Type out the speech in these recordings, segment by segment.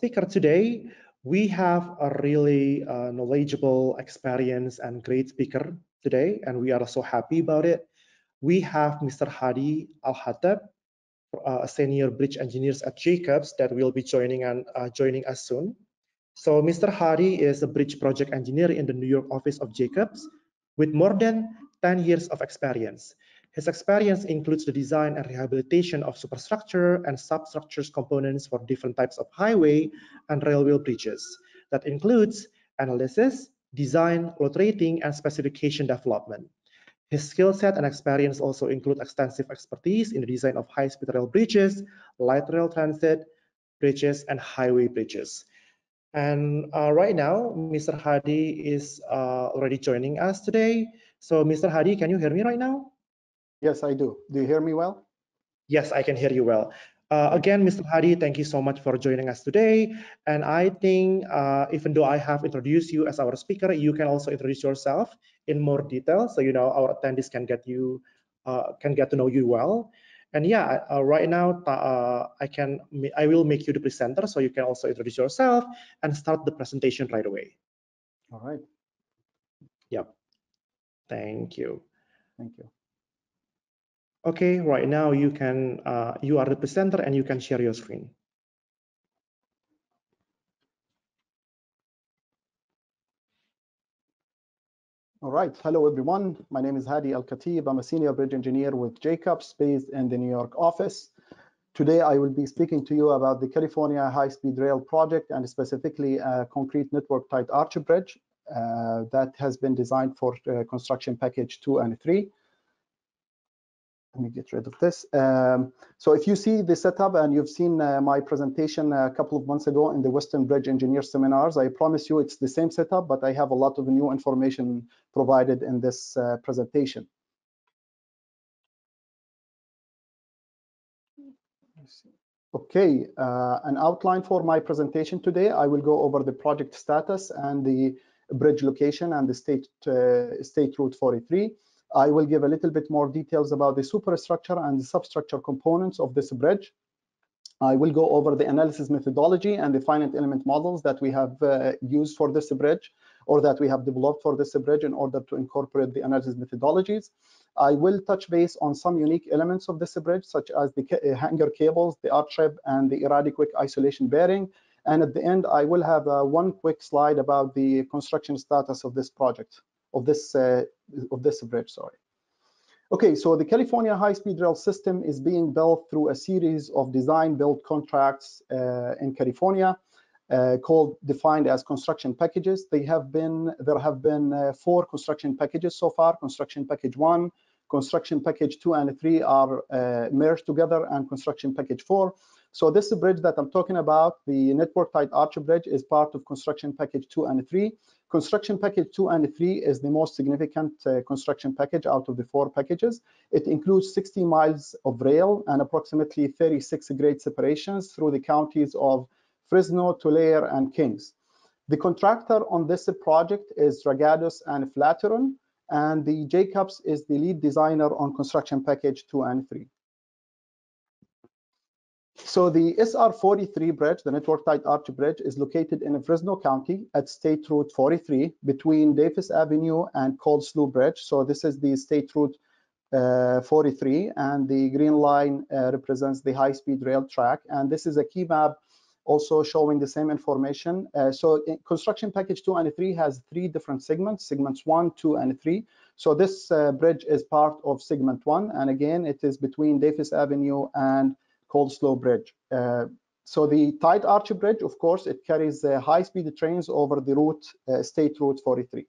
speaker today, we have a really uh, knowledgeable, experienced, and great speaker today, and we are so happy about it. We have Mr. Hadi Al-Hattab, uh, a senior bridge engineers at Jacobs that will be joining and uh, joining us soon. So Mr. Hadi is a bridge project engineer in the New York office of Jacobs with more than 10 years of experience. His experience includes the design and rehabilitation of superstructure and substructures components for different types of highway and railway bridges. That includes analysis, design, load rating, and specification development. His skill set and experience also include extensive expertise in the design of high-speed rail bridges, light rail transit bridges, and highway bridges. And uh, right now, Mr. Hadi is uh, already joining us today. So Mr. Hadi, can you hear me right now? Yes, I do. Do you hear me well? Yes, I can hear you well. Uh, again, Mr. Hadi, thank you so much for joining us today. And I think uh, even though I have introduced you as our speaker, you can also introduce yourself in more detail, so you know our attendees can get you uh, can get to know you well. And yeah, uh, right now uh, I can I will make you the presenter, so you can also introduce yourself and start the presentation right away. All right. Yep. Thank you. Thank you. Okay, right now you can, uh, you are the presenter and you can share your screen. All right, hello everyone. My name is Hadi Al-Khateeb. I'm a senior bridge engineer with Jacobs based in the New York office. Today I will be speaking to you about the California High-Speed Rail project and specifically a concrete network tied arch bridge uh, that has been designed for uh, construction package two and three let me get rid of this. Um, so if you see the setup and you've seen uh, my presentation a couple of months ago in the Western Bridge Engineer seminars, I promise you it's the same setup, but I have a lot of new information provided in this uh, presentation. Okay, uh, an outline for my presentation today. I will go over the project status and the bridge location and the state, uh, state route 43. I will give a little bit more details about the superstructure and the substructure components of this bridge. I will go over the analysis methodology and the finite element models that we have uh, used for this bridge or that we have developed for this bridge in order to incorporate the analysis methodologies. I will touch base on some unique elements of this bridge, such as the uh, hanger cables, the rib, and the EradiQuake isolation bearing. And at the end, I will have uh, one quick slide about the construction status of this project of this uh, of this bridge. Sorry. Okay, so the California high-speed rail system is being built through a series of design-build contracts uh, in California, uh, called defined as construction packages. They have been there have been uh, four construction packages so far. Construction package one, construction package two and three are uh, merged together, and construction package four. So this bridge that I'm talking about, the network tied arch bridge, is part of construction package two and three. Construction package two and three is the most significant uh, construction package out of the four packages. It includes 60 miles of rail and approximately 36 grade separations through the counties of Fresno, Tulare, and Kings. The contractor on this project is Dragados and Flatiron, and the Jacobs is the lead designer on construction package two and three. So the SR43 bridge, the network tied arch bridge, is located in Fresno County at State Route 43 between Davis Avenue and Cold Slough Bridge. So this is the State Route uh, 43 and the green line uh, represents the high-speed rail track. And this is a key map also showing the same information. Uh, so construction package two and three has three different segments, segments one, two, and three. So this uh, bridge is part of segment one. And again, it is between Davis Avenue and Cold Slough Bridge. Uh, so the tied arch bridge, of course, it carries high-speed trains over the route, uh, State Route 43.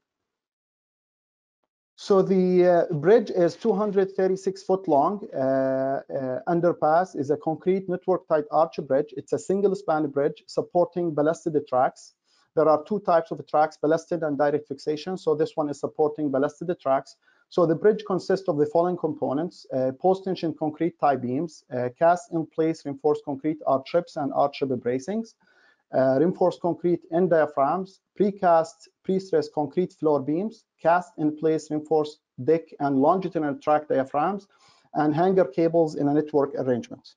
So the uh, bridge is 236 foot long. Uh, uh, underpass is a concrete network tied arch bridge. It's a single span bridge supporting ballasted tracks. There are two types of tracks, ballasted and direct fixation. So this one is supporting ballasted tracks. So the bridge consists of the following components, uh, post-tension concrete tie beams, uh, cast in place reinforced concrete arch ribs and arch rib bracings, uh, reinforced concrete end diaphragms, precast pre-stressed concrete floor beams, cast in place reinforced deck and longitudinal track diaphragms, and hanger cables in a network arrangement.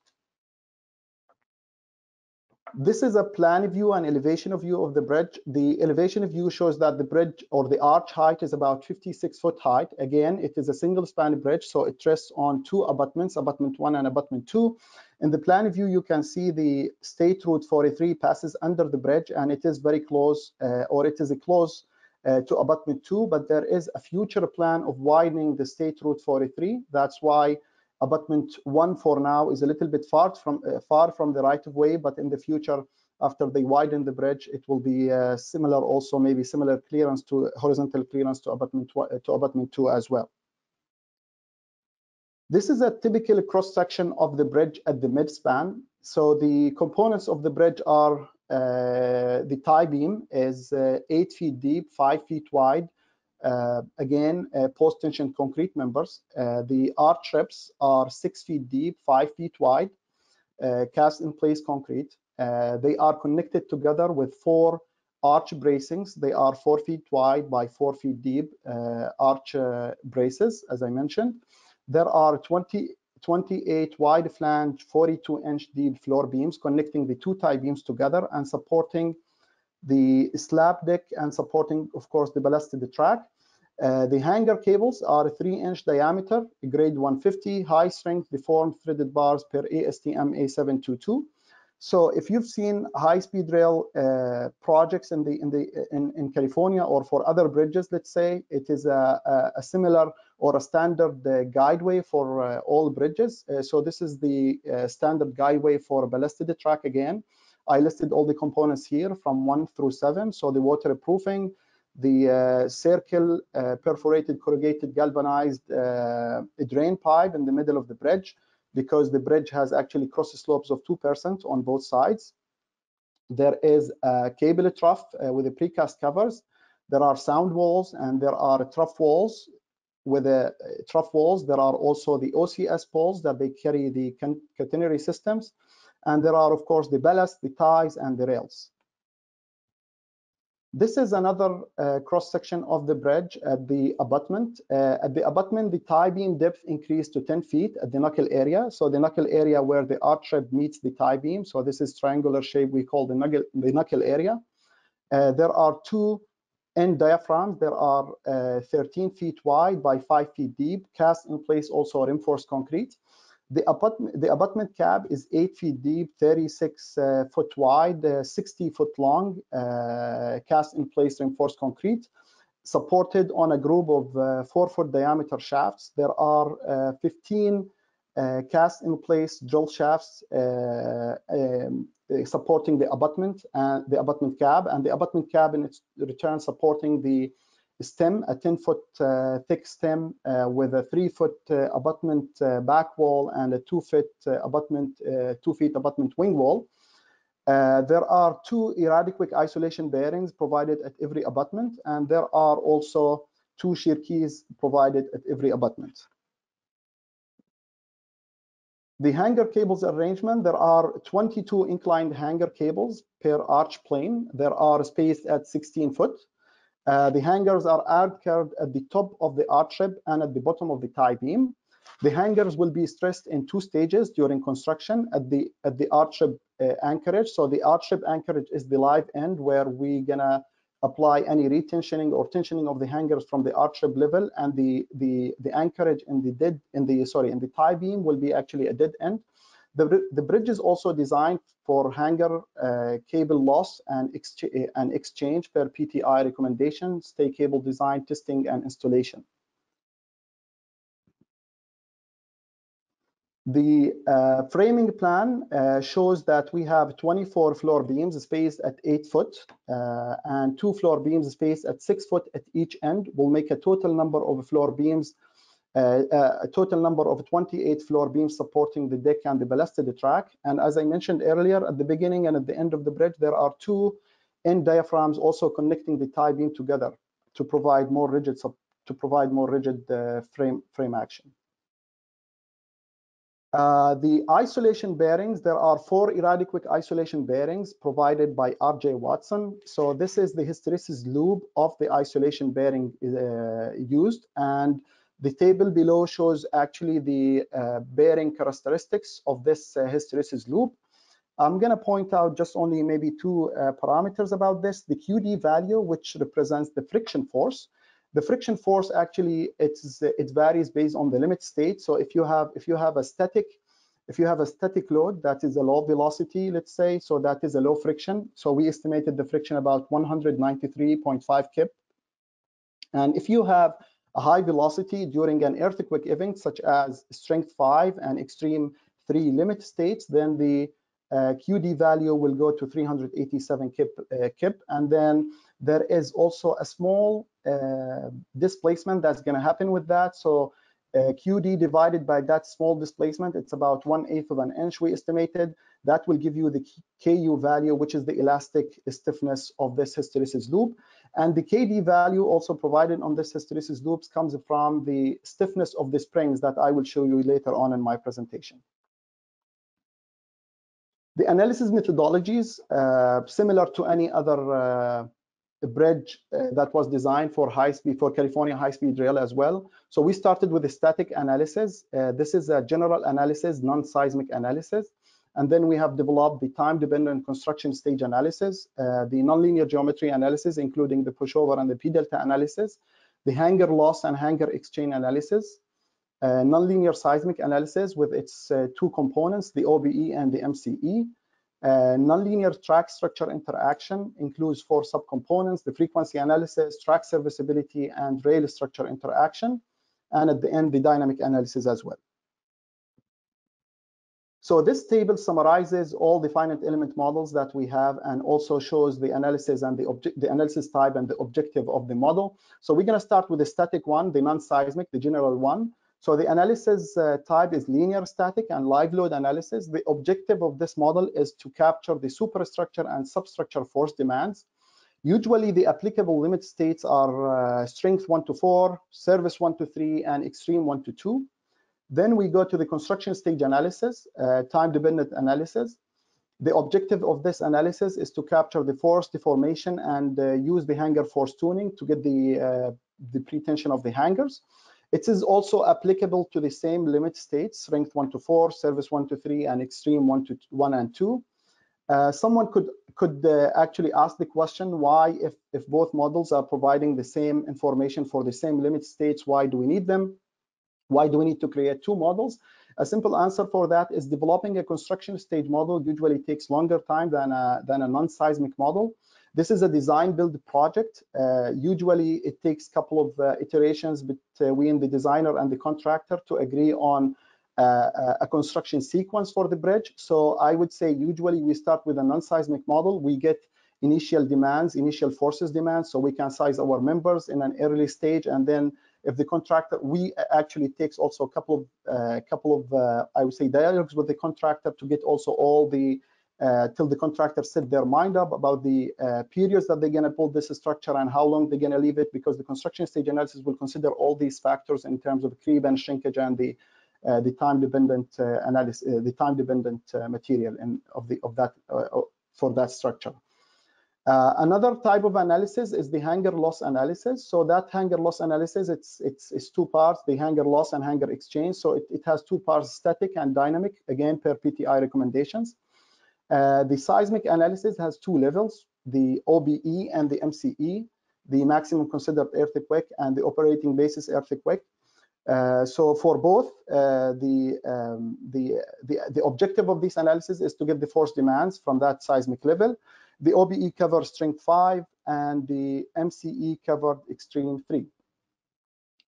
This is a plan view and elevation of view of the bridge. The elevation view shows that the bridge or the arch height is about 56 foot height. Again, it is a single span bridge, so it rests on two abutments, abutment one and abutment two. In the plan view, you can see the State Route 43 passes under the bridge and it is very close, uh, or it is close uh, to abutment two, but there is a future plan of widening the State Route 43. That's why abutment one for now is a little bit far from uh, far from the right of way, but in the future, after they widen the bridge, it will be uh, similar also maybe similar clearance to horizontal clearance to abutment to abutment two as well. This is a typical cross section of the bridge at the midspan. So the components of the bridge are uh, the tie beam is uh, eight feet deep, five feet wide, uh, Uh, again, uh, post-tension concrete members. Uh, the arch ribs are six feet deep, five feet wide, uh, cast in place concrete. Uh, they are connected together with four arch bracings. They are four feet wide by four feet deep arch braces, as I mentioned. There are 20, 28 wide flange, 42 inch deep floor beams connecting the two tie beams together and supporting the slab deck and supporting, of course, the ballasted track. Uh, the hanger cables are 3 inch diameter, grade 150, high strength deformed threaded bars per ASTM A722. So if you've seen high-speed rail uh, projects in the in the in, in California or for other bridges, let's say it is a, a, a similar or a standard uh, guideway for uh, all bridges. Uh, so this is the uh, standard guideway for ballasted track again. I listed all the components here from one through seven. So the waterproofing, the uh, circle uh, perforated corrugated galvanized uh, drain pipe in the middle of the bridge because the bridge has actually cross slopes of 2% on both sides. There is a cable trough uh, with the precast covers. There are sound walls and there are trough walls. With the uh, trough walls, there are also the OCS poles that they carry the catenary systems. And there are, of course, the ballast, the ties, and the rails. This is another uh, cross section of the bridge at the abutment. Uh, at the abutment, the tie beam depth increased to 10 feet at the knuckle area. So the knuckle area where the arch rib meets the tie beam. So this is triangular shape we call the knuckle, the knuckle area. Uh, there are two end diaphragms. There are uh, 13 feet wide by 5 feet deep, cast in place also reinforced concrete. The abutment, the abutment cap is 8 feet deep, 36 uh, foot wide, uh, 60 foot long, uh, cast in place reinforced concrete, supported on a group of uh, 4 foot diameter shafts. There are uh, 15 uh, cast in place drill shafts um, supporting the abutment and the abutment cap, and the abutment cap in its return supporting the stem, a 10 foot uh, thick stem uh, with a three foot uh, abutment back wall and a two foot abutment, two feet abutment wing wall. there are two EradiQuake isolation bearings provided at every abutment, and there are also two shear keys provided at every abutment. The hanger cables arrangement, there are 22 inclined hanger cables per arch plane. There are spaced at 16 foot. Uh, the hangers are anchored at the top of the arch rib and at the bottom of the tie beam. The hangers will be stressed in two stages during construction at the at the arch rib uh, anchorage. So the arch rib anchorage is the live end where we're gonna apply any retensioning or tensioning of the hangers from the arch rib level, and the the the anchorage in the dead in the sorry in the tie beam will be actually a dead end. The, the bridge is also designed for hanger uh, cable loss and, ex and exchange per PTI recommendation, stay cable design, testing, and installation. The uh, framing plan uh, shows that we have 24 floor beams spaced at 8 foot uh, and two floor beams spaced at 6 foot at each end will make a total number of floor beams uh, uh, a total number of 28 floor beams supporting the deck and the ballasted track. And as I mentioned earlier, at the beginning and at the end of the bridge, there are two end diaphragms also connecting the tie beam together to provide more rigid to provide more rigid uh, frame frame action. Uh, the isolation bearings, there are four EradiQuake isolation bearings provided by RJ Watson. So this is the hysteresis loop of the isolation bearing uh, used. And the table below shows actually the uh, bearing characteristics of this uh, hysteresis loop. I'm going to point out just only maybe two uh, parameters about this. The QD value, which represents the friction force. The friction force actually it's it varies based on the limit state. So if you have if you have a static if you have a static load that is a low velocity, let's say, so that is a low friction. So we estimated the friction about 193.5 kip. And if you have a high velocity during an earthquake event, such as strength 5 and extreme 3 limit states, then the uh, QD value will go to 387 kip, uh, kip. And then there is also a small uh, displacement that's going to happen with that. So uh, QD divided by that small displacement, it's about one eighth of an inch we estimated. That will give you the KU value, which is the elastic stiffness of this hysteresis loop. And the KD value also provided on this hysteresis loops comes from the stiffness of the springs that I will show you later on in my presentation. The analysis methodologies, uh, similar to any other uh, bridge uh, that was designed for high speed, for California high speed rail as well. So we started with a static analysis. Uh, this is a general analysis, non-seismic analysis. And then we have developed the time-dependent construction stage analysis, uh, the nonlinear geometry analysis, including the pushover and the P-delta analysis, the hanger loss and hanger exchange analysis, uh, nonlinear seismic analysis with its uh, two components, the OBE and the MCE. Uh, nonlinear track structure interaction includes four subcomponents, the frequency analysis, track serviceability, and rail structure interaction, and at the end, the dynamic analysis as well. So this table summarizes all the finite element models that we have and also shows the analysis and the, the analysis type and the objective of the model. So we're going to start with the static one, the non-seismic, the general one. So the analysis uh, type is linear static and live load analysis. The objective of this model is to capture the superstructure and substructure force demands. Usually the applicable limit states are uh, strength 1 to 4, service 1 to 3, and extreme 1 to 2. Then we go to the construction stage analysis, uh, time-dependent analysis. The objective of this analysis is to capture the force deformation and uh, use the hanger force tuning to get the, uh, the pretension of the hangers. It is also applicable to the same limit states, strength 1 to 4, service 1 to 3, and extreme 1 to 1 and 2. Uh, someone could could uh, actually ask the question why if if both models are providing the same information for the same limit states why do we need them why do we need to create two models a simple answer for that is developing a construction stage model usually takes longer time than a than a non-seismic model this is a design build project. Uh, usually it takes a couple of uh, iterations between the designer and the contractor to agree on uh, a construction sequence for the bridge. So I would say usually we start with a non-seismic model. We get initial demands, initial forces demands, so we can size our members in an early stage, and then if the contractor, we actually takes also a couple of uh, couple of uh, I would say dialogues with the contractor to get also all the uh, till the contractor set their mind up about the uh, periods that they're going to build this structure and how long they're going to leave it because the construction stage analysis will consider all these factors in terms of creep and shrinkage and the uh, the time dependent uh, analysis uh, the time dependent uh, material and of the of that for that structure another type of analysis is the hanger loss analysis so that hanger loss analysis it's it's, it's two parts the hanger loss and hanger exchange so it, it has two parts static and dynamic again per PTI recommendations uh, the seismic analysis has two levels, the OBE and the MCE, the maximum considered earthquake and the operating basis earthquake. Uh, so for both, uh, the, um, the, the, the, objective of this analysis is to get the force demands from that seismic level. The OBE covers strength 5 and the MCE covered extreme 3.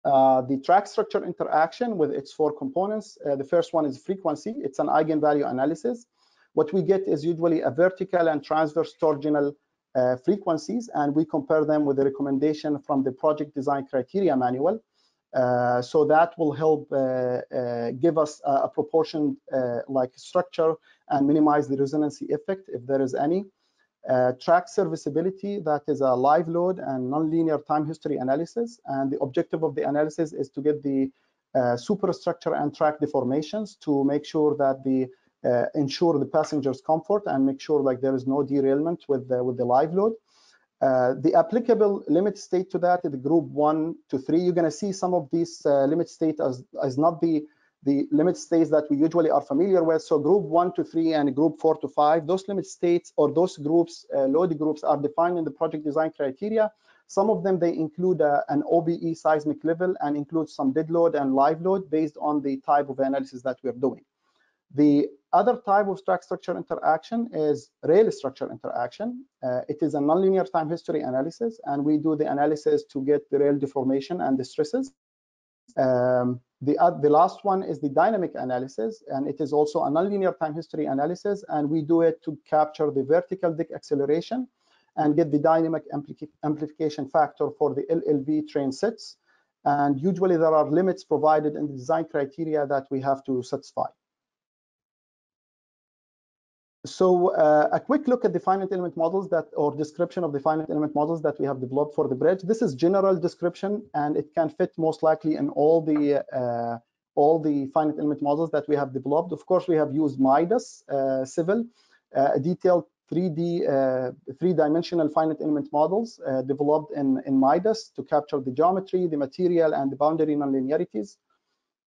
Uh, the track structure interaction with its four components. Uh, the first one is frequency. It's an eigenvalue analysis what we get is usually a vertical and transverse torsional uh, frequencies, and we compare them with the recommendation from the project design criteria manual. Uh, so that will help uh, uh give us a, a proportion like structure and minimize the resonancy effect if there is any. Uh, track serviceability, that is a live load and nonlinear time history analysis. And the objective of the analysis is to get the superstructure and track deformations to make sure that the uh, ensure the passengers comfort and make sure like there is no derailment with the, with the live load. Uh, the applicable limit state to that is group one to three. You're going to see some of these uh, limit state as, as not the the limit states that we usually are familiar with. So group one to three and group four to five, those limit states or those groups, uh, load groups are defined in the project design criteria. Some of them, they include uh, an OBE seismic level and include some dead load and live load based on the type of analysis that we're doing. The other type of track structure interaction is rail structure interaction. Uh, it is a nonlinear time history analysis, and we do the analysis to get the rail deformation and the stresses. Um, the, uh, the last one is the dynamic analysis, and it is also a nonlinear time history analysis, and we do it to capture the vertical deck acceleration and get the dynamic amplification factor for the LLV train sets. And usually there are limits provided in the design criteria that we have to satisfy. So uh, a quick look at the finite element models that or description of the finite element models that we have developed for the bridge. This is general description and it can fit most likely in all the uh, all the finite element models that we have developed. Of course, we have used Midas uh, Civil, uh, detailed 3D uh, three-dimensional finite element models uh, developed in, in Midas to capture the geometry, the material, and the boundary nonlinearities.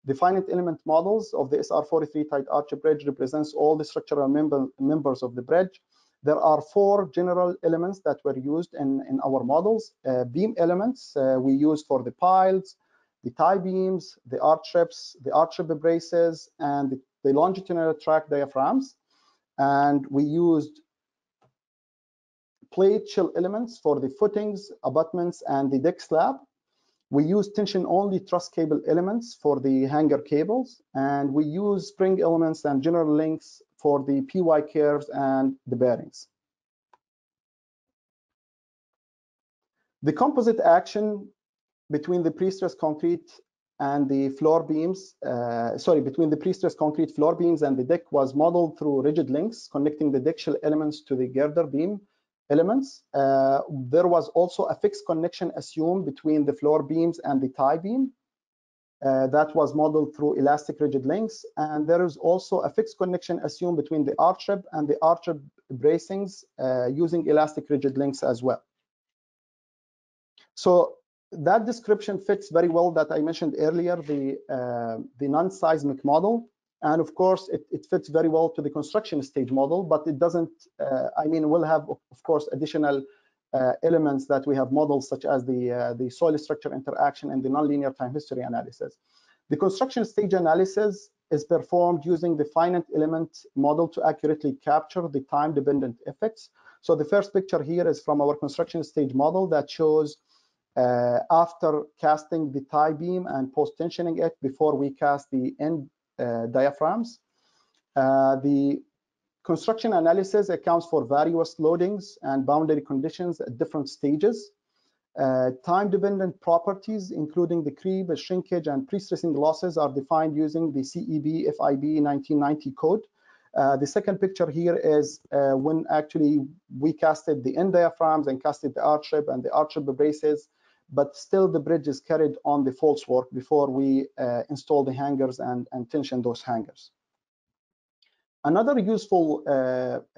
The finite element models of the SR43 tied arch bridge represents all the structural member, members of the bridge. There are four general elements that were used in, in our models. Uh, beam elements uh, we use for the piles, the tie beams, the arch ribs, the arch rib braces, and the, the longitudinal track diaphragms. And we used plate shell elements for the footings, abutments, and the deck slab. We use tension-only truss cable elements for the hanger cables, and we use spring elements and general links for the PY curves and the bearings. The composite action between the pre-stressed concrete and the floor beams, uh, sorry, between the pre-stressed concrete floor beams and the deck was modeled through rigid links connecting the deck shell elements to the girder beam elements. Uh, there was also a fixed connection assumed between the floor beams and the tie beam. Uh, that was modeled through elastic rigid links. And there is also a fixed connection assumed between the arch rib and the arch bracings uh, using elastic rigid links as well. So that description fits very well that I mentioned earlier, the, uh, the non-seismic model. And of course, it, it, fits very well to the construction stage model, but it doesn't, uh, I mean, we'll have, of course, additional uh, elements that we have models such as the, uh, the soil structure interaction and the nonlinear time history analysis. The construction stage analysis is performed using the finite element model to accurately capture the time-dependent effects. So the first picture here is from our construction stage model that shows uh, after casting the tie beam and post-tensioning it before we cast the end diaphragms. Uh, the construction analysis accounts for various loadings and boundary conditions at different stages. Uh, Time-dependent properties, including the creep, shrinkage, and pre-stressing losses are defined using the CEB FIB 1990 code. Uh, the second picture here is uh, when actually we casted the end diaphragms and casted the arch rib and the arch rib braces but still the bridge is carried on the false work before we uh, install the hangers and, and tension those hangers. Another useful uh,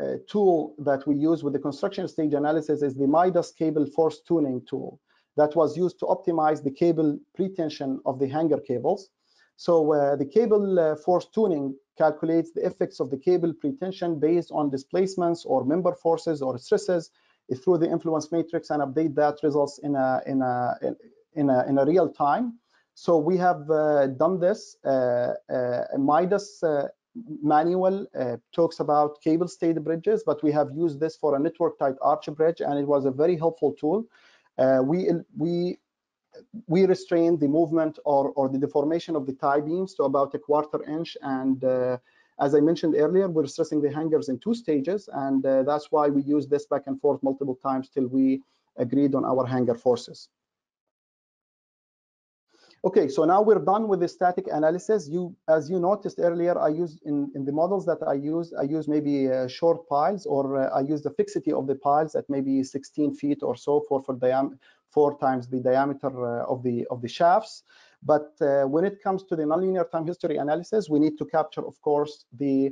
uh, tool that we use with the construction stage analysis is the Midas cable force tuning tool that was used to optimize the cable pretension of the hanger cables. So uh, the cable uh, force tuning calculates the effects of the cable pretension based on displacements or member forces or stresses through the influence matrix and update that results in a in a in a, in a real time. So we have uh, done this. Uh, uh, Midas uh, manual uh, talks about cable stayed bridges, but we have used this for a network tied arch bridge, and it was a very helpful tool. Uh, we we we restrained the movement or, or the deformation of the tie beams to about a quarter inch and as I mentioned earlier, we're stressing the hangers in two stages, and uh, that's why we use this back and forth multiple times till we agreed on our hanger forces. Okay, so now we're done with the static analysis. You, as you noticed earlier, I use in, in the models that I use, I use maybe uh, short piles or uh, I use the fixity of the piles at maybe 16 feet or so for, for diameter, four times the diameter uh, of the of the shafts. But uh, when it comes to the nonlinear time history analysis, we need to capture, of course, the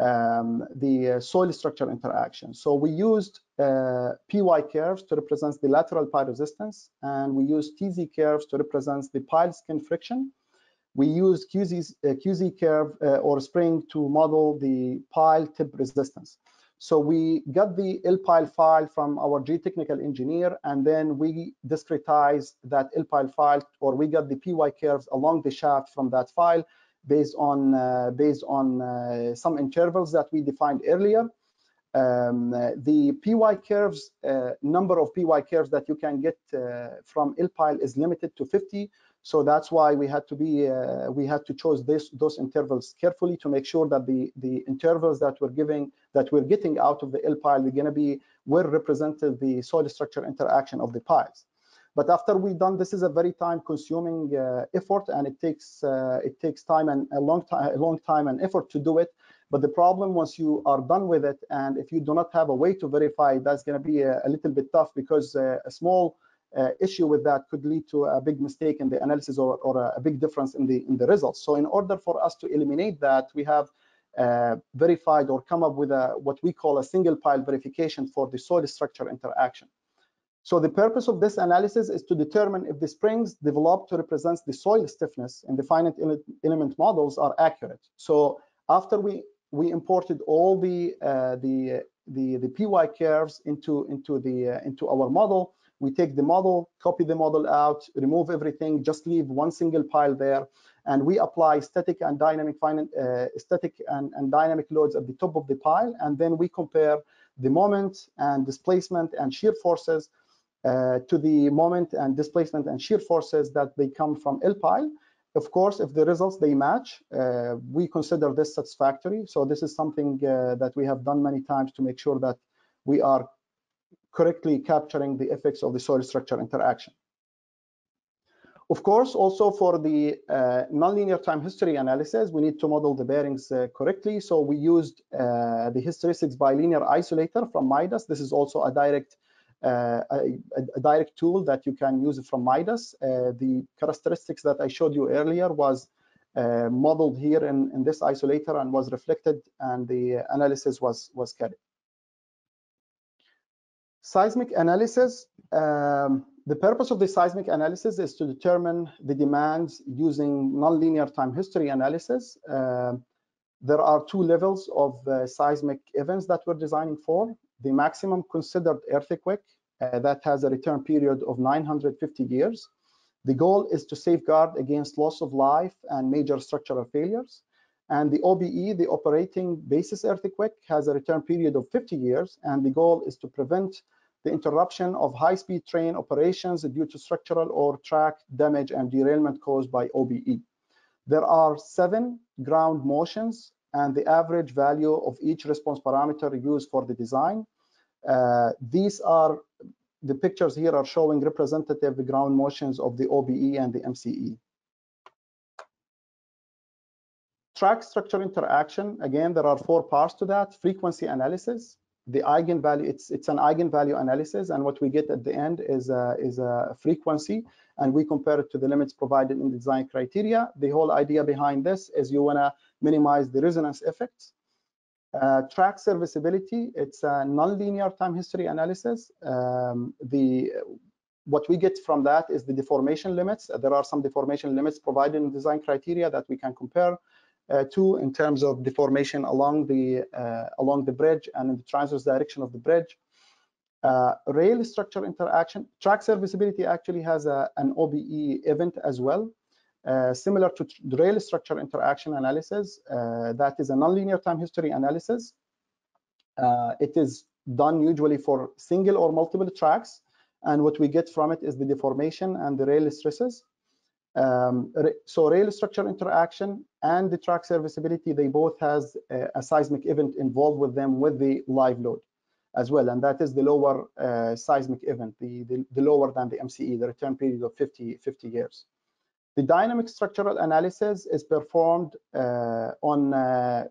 um, the uh, soil structure interaction. So we used uh, PY curves to represent the lateral pile resistance, and we used TZ curves to represent the pile skin friction. we use QZ, uh, QZ curve uh, or spring to model the pile tip resistance. So we got the LPILE file from our geotechnical engineer, and then we discretized that LPILE file, or we got the PY curves along the shaft from that file based on uh, based on uh, some intervals that we defined earlier. Um, the PY curves, uh, number of PY curves that you can get uh, from LPILE is limited to 50. So that's why we had to be uh, we had to choose this those intervals carefully to make sure that the the intervals that we're giving that we're getting out of the LPILE are going to be well represented the soil structure interaction of the piles. But after we done this is a very time consuming uh, effort and it takes uh, it takes time and a long time a long time and effort to do it. But the problem once you are done with it and if you do not have a way to verify that's going to be a, a, little bit tough because uh, a small uh, issue with that could lead to a big mistake in the analysis or, or a big difference in the in the results. So in order for us to eliminate that, we have uh, verified or come up with a what we call a single pile verification for the soil structure interaction. So the purpose of this analysis is to determine if the springs developed to represent the soil stiffness in the finite element models are accurate. So after we we imported all the uh, the the the PY curves into into the uh, into our model, we take the model, copy the model out, remove everything, just leave one single pile there, and we apply static and dynamic uh, static and, and dynamic loads at the top of the pile, and then we compare the moment and displacement and shear forces uh, to the moment and displacement and shear forces that they come from LPILE. Of course, if the results they match, uh, we consider this satisfactory. So this is something uh, that we have done many times to make sure that we are correctly capturing the effects of the soil structure interaction. Of course, also for the uh, nonlinear time history analysis, we need to model the bearings uh, correctly. So we used uh, the Hysteresis bilinear isolator from Midas. This is also a direct uh, a, a, direct tool that you can use from Midas. Uh, the characteristics that I showed you earlier was uh, modeled here in, in this isolator and was reflected and the analysis was, was carried. Seismic analysis, um, the purpose of the seismic analysis is to determine the demands using nonlinear time history analysis. Uh, there are two levels of uh, seismic events that we're designing for. The maximum considered earthquake uh, that has a return period of 950 years. The goal is to safeguard against loss of life and major structural failures. And the OBE, the operating basis earthquake, has a return period of 50 years, and the goal is to prevent the interruption of high-speed train operations due to structural or track damage and derailment caused by OBE. There are seven ground motions, and the average value of each response parameter used for the design. Uh, these are the pictures here are showing representative ground motions of the OBE and the MCE. track structure interaction, again, there are four parts to that. Frequency analysis, the eigenvalue, it's it's an eigenvalue analysis, and what we get at the end is a, is a frequency, and we compare it to the limits provided in the design criteria. The whole idea behind this is you want to minimize the resonance effects. Uh, track serviceability, it's a nonlinear time history analysis. Um, the what we get from that is the deformation limits. There are some deformation limits provided in design criteria that we can compare two in terms of deformation along the uh, along the bridge and in the transverse direction of the bridge. Uh, rail structure interaction, track serviceability actually has a, an OBE event as well, uh, similar to rail structure interaction analysis. Uh, that is a nonlinear time history analysis. Uh, it is done usually for single or multiple tracks, and what we get from it is the deformation and the rail stresses. Um, so rail structure interaction and the track serviceability, they both has a, a, seismic event involved with them with the live load as well. And that is the lower uh, seismic event, the, the, the, lower than the MCE, the return period of 50, 50 years. The dynamic structural analysis is performed uh, on uh,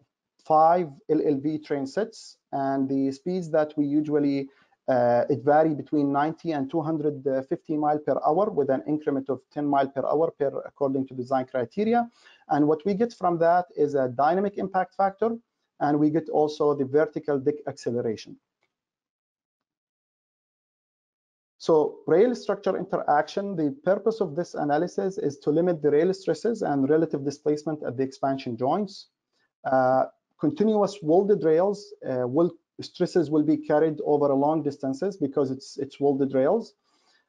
five LLV train sets and the speeds that we usually uh, it vary between 90 and 250 mile per hour with an increment of 10 mile per hour per according to design criteria. And what we get from that is a dynamic impact factor, and we get also the vertical deck acceleration. So rail structure interaction, the purpose of this analysis is to limit the rail stresses and relative displacement at the expansion joints. Uh, continuous welded rails uh, will stresses will be carried over long distances because it's it's welded rails.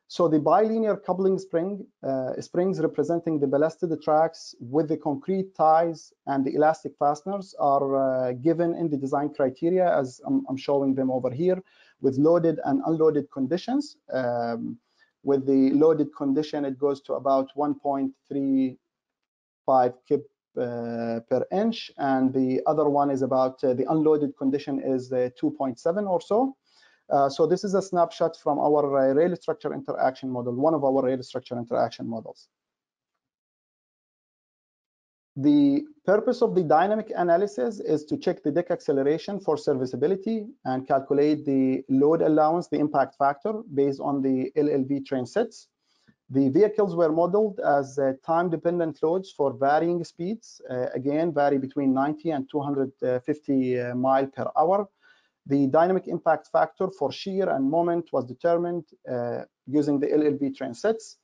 So the bilinear coupling spring uh, springs representing the ballasted tracks with the concrete ties and the elastic fasteners are uh, given in the design criteria as I'm, I'm, showing them over here with loaded and unloaded conditions. Um, with the loaded condition, it goes to about 1.35 kip per inch, and the other one is about uh, the unloaded condition is uh, 2.7 or so. Uh, so this is a snapshot from our uh, rail structure interaction model, one of our rail structure interaction models. The purpose of the dynamic analysis is to check the deck acceleration for serviceability and calculate the load allowance, the impact factor based on the LLV train sets. The vehicles were modeled as uh, time-dependent loads for varying speeds, uh, again, vary between 90 and 250 uh, mile per hour. The dynamic impact factor for shear and moment was determined uh, using the LLV train sets.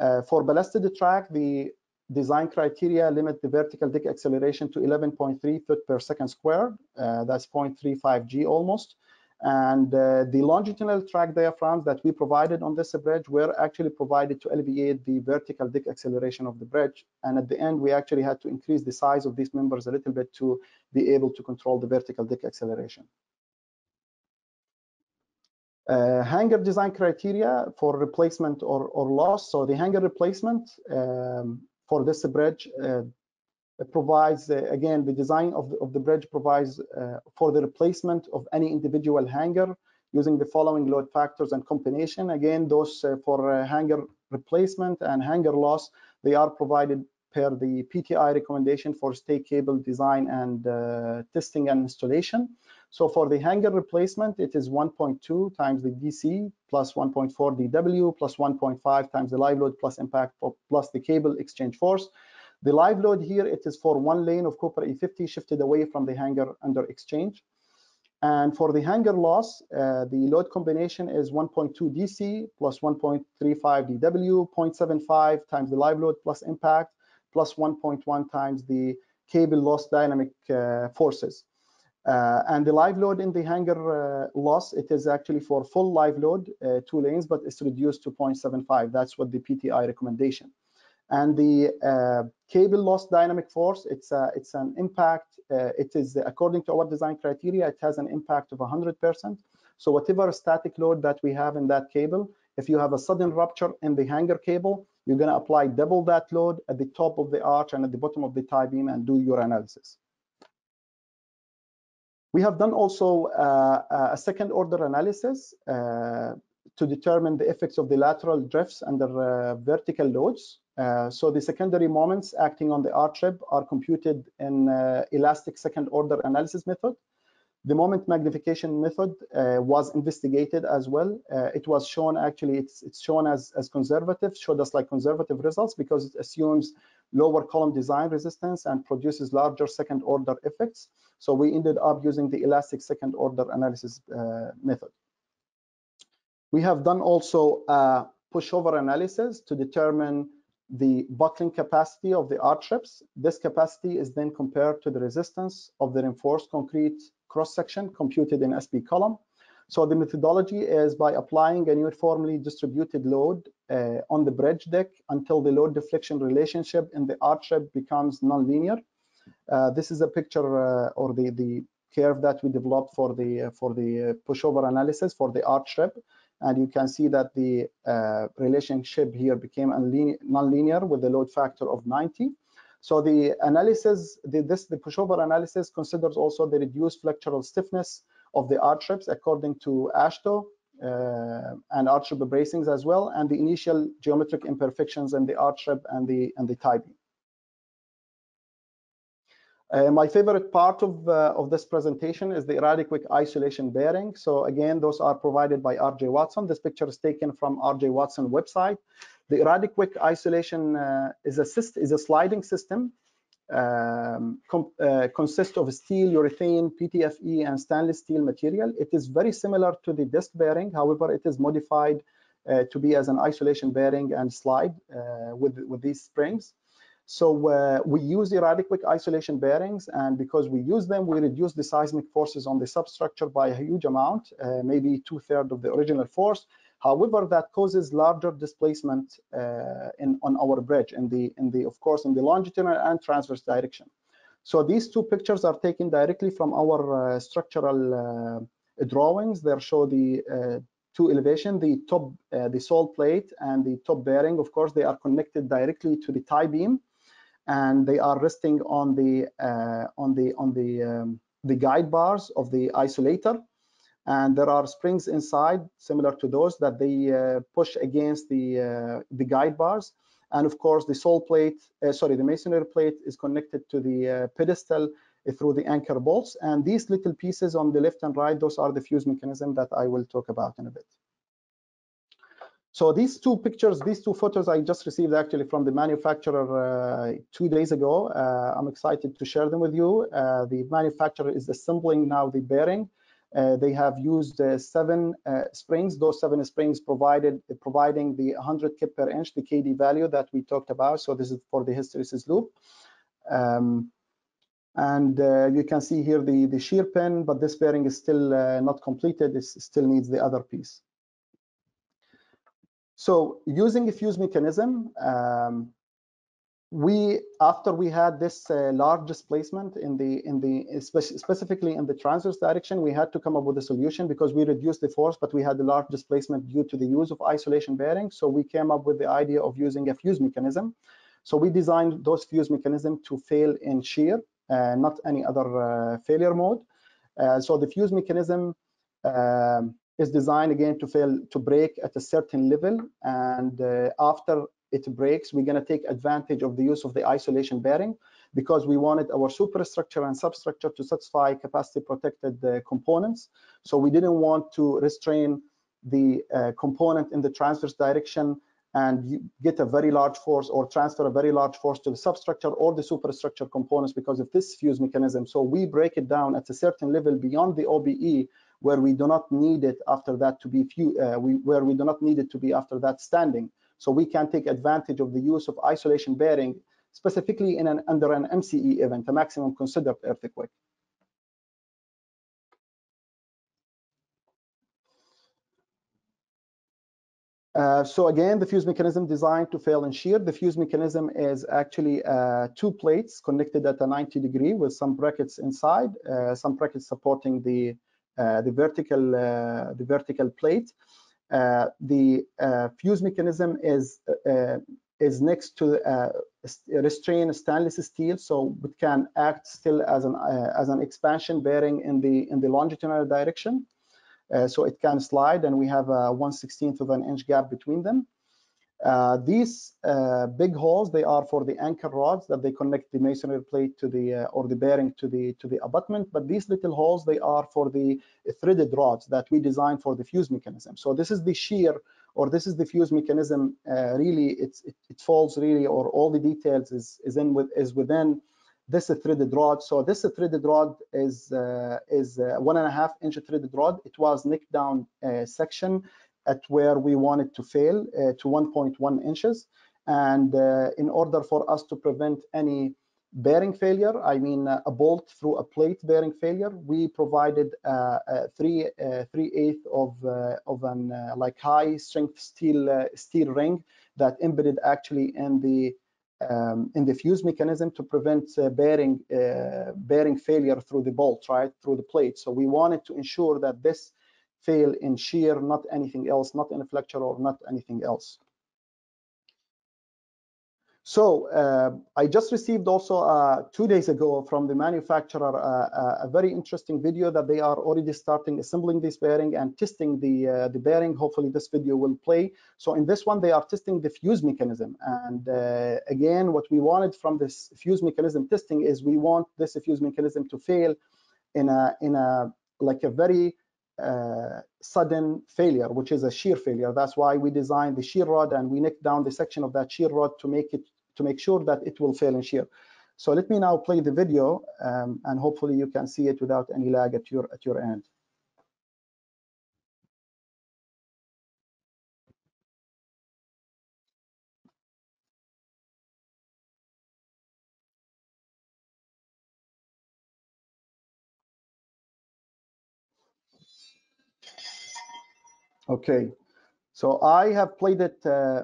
Uh, for ballasted track, the design criteria limit the vertical deck acceleration to 11.3 foot per second squared. Uh, that's 0.35 G almost. And uh, the longitudinal track diaphragms that we provided on this bridge were actually provided to alleviate the vertical deck acceleration of the bridge. And at the end, we actually had to increase the size of these members a little bit to be able to control the vertical deck acceleration. Uh, hanger design criteria for replacement or, or loss. So the hanger replacement um, for this bridge uh, provides, uh, again, the design of the, of the bridge provides uh, for the replacement of any individual hanger using the following load factors and combination. Again, those for hanger replacement and hanger loss, they are provided per the PTI recommendation for stay cable design and uh, testing and installation. So for the hanger replacement, it is 1.2 times the DC plus 1.4 DW plus 1.5 times the live load plus impact plus the cable exchange force. The live load here, it is for one lane of Cooper E50 shifted away from the hanger under exchange. And for the hanger loss, uh, the load combination is 1.2 DC plus 1.35 DW, 0.75 times the live load plus impact, plus 1.1 times the cable loss dynamic uh, forces. Uh, and the live load in the hanger uh, loss, it is actually for full live load, uh, two lanes, but it's reduced to 0.75. That's what the PTI recommendation. And the uh, cable loss dynamic force, it's a, it's an impact. Uh, it is according to our design criteria, it has an impact of 100%. So whatever static load that we have in that cable, if you have a sudden rupture in the hanger cable, you're going to apply double that load at the top of the arch and at the bottom of the tie beam and do your analysis. We have done also uh, a second order analysis uh, to determine the effects of the lateral drifts under uh, vertical loads. Uh, so the secondary moments acting on the rib are computed in uh, elastic second order analysis method. The moment magnification method uh, was investigated as well. it was shown actually, it's, it's shown as, as conservative, showed us like conservative results because it assumes lower column design resistance and produces larger second order effects. So we ended up using the elastic second order analysis uh, method. We have done also a pushover analysis to determine the buckling capacity of the arch ribs. This capacity is then compared to the resistance of the reinforced concrete cross section computed in spColumn. So the methodology is by applying a uniformly distributed load uh, on the bridge deck until the load deflection relationship in the arch rib becomes nonlinear. Uh, this is a picture uh, or the, the curve that we developed for the uh, for the pushover analysis for the arch rib. And you can see that the uh, relationship here became nonlinear with the load factor of 90. So the analysis, the, this the pushover analysis considers also the reduced flexural stiffness of the arch according to AASHTO uh, and arch bracings as well, and the initial geometric imperfections in the arch and the and the tie beam. Uh, my favorite part of, uh, of this presentation is the EradiQuake isolation bearing. So again, those are provided by RJ Watson. This picture is taken from RJ Watson website. The EradiQuake isolation uh, is, a is a sliding system, um, uh, consists of steel, urethane, PTFE, and stainless steel material. It is very similar to the disc bearing. However, it is modified uh, to be as an isolation bearing and slide uh, with, with these springs. So uh, we use the erratic isolation bearings, and because we use them, we reduce the seismic forces on the substructure by a huge amount, uh, maybe two-thirds of the original force. However, that causes larger displacement uh, in on our bridge, in the in the of course in the longitudinal and transverse direction. So these two pictures are taken directly from our uh, structural uh, drawings. They show the uh, two elevation, the top, the sole plate and the top bearing. Of course, they are connected directly to the tie beam and they are resting on the uh, on the on the um, the guide bars of the isolator. And there are springs inside similar to those that they uh, push against the uh, the guide bars. And of course the sole plate uh, sorry the masonry plate is connected to the uh, pedestal through the anchor bolts. And these little pieces on the left and right those are the fuse mechanism that I will talk about in a bit so these two pictures, these two photos I just received actually from the manufacturer uh, two days ago. Uh, I'm excited to share them with you. Uh, the manufacturer is assembling now the bearing. Uh, they have used uh, seven uh, springs. Those seven springs provided providing the 100 kip per inch, the KD value that we talked about. So this is for the hysteresis loop. Um, and you can see here the, the shear pin, but this bearing is still not completed. It still needs the other piece. So using a fuse mechanism, um, we after we had this uh, large displacement in the in the spe specifically in the transverse direction, we had to come up with a solution because we reduced the force, but we had a large displacement due to the use of isolation bearings. So we came up with the idea of using a fuse mechanism. So we designed those fuse mechanism to fail in shear, uh, not any other uh, failure mode. Uh, so the fuse mechanism um, is designed again to fail to break at a certain level and uh, after it breaks we're going to take advantage of the use of the isolation bearing because we wanted our superstructure and substructure to satisfy capacity protected uh, components so we didn't want to restrain the uh, component in the transverse direction and get a very large force or transfer a very large force to the substructure or the superstructure components because of this fuse mechanism. So we break it down at a certain level beyond the OBE where we do not need it after that to be few, uh, we, where we do not need it to be after that standing. So we can take advantage of the use of isolation bearing, specifically in an under an MCE event, a maximum considered earthquake. Uh, so again, the fuse mechanism designed to fail in shear. The fuse mechanism is actually uh, two plates connected at a 90 degree with some brackets inside, uh, some brackets supporting the the vertical uh, the vertical plate. Uh, the fuse mechanism is is next to restrain stainless steel, so it can act still as an as an expansion bearing in the in the longitudinal direction. Uh, so it can slide and we have a 1 16th of an inch gap between them. Uh, these uh, big holes, they are for the anchor rods that they connect the masonry plate to the uh, or the bearing to the to the abutment. But these little holes, they are for the threaded rods that we designed for the fuse mechanism. So this is the shear or this is the fuse mechanism. Uh, really, it's it, it, falls really, or all the details is is in with is within this threaded rod. So this threaded rod is uh, is one and a half inch threaded rod. It was nick down section at where we want it to fail uh, to 1.1 inches. And uh, in order for us to prevent any bearing failure, I mean uh, a bolt through a plate bearing failure, we provided a three three eighth of of an like high strength steel steel ring that embedded actually in the um, in the fuse mechanism to prevent uh, bearing uh, bearing failure through the bolt, right, through the plate. So we wanted to ensure that this fail in shear, not anything else, not in flexure or not anything else. So uh, I just received also uh, two days ago from the manufacturer uh, uh a very interesting video that they are already starting assembling this bearing and testing the uh, the bearing. Hopefully this video will play. So in this one they are testing the fuse mechanism. And uh, again, what we wanted from this fuse mechanism testing is we want this fuse mechanism to fail in a in a like a very uh, sudden failure, which is a shear failure. That's why we designed the shear rod and we nicked down the section of that shear rod to make it to make sure that it will fail in shear. So let me now play the video um, and hopefully you can see it without any lag at your at your end. Okay, so I have played it uh,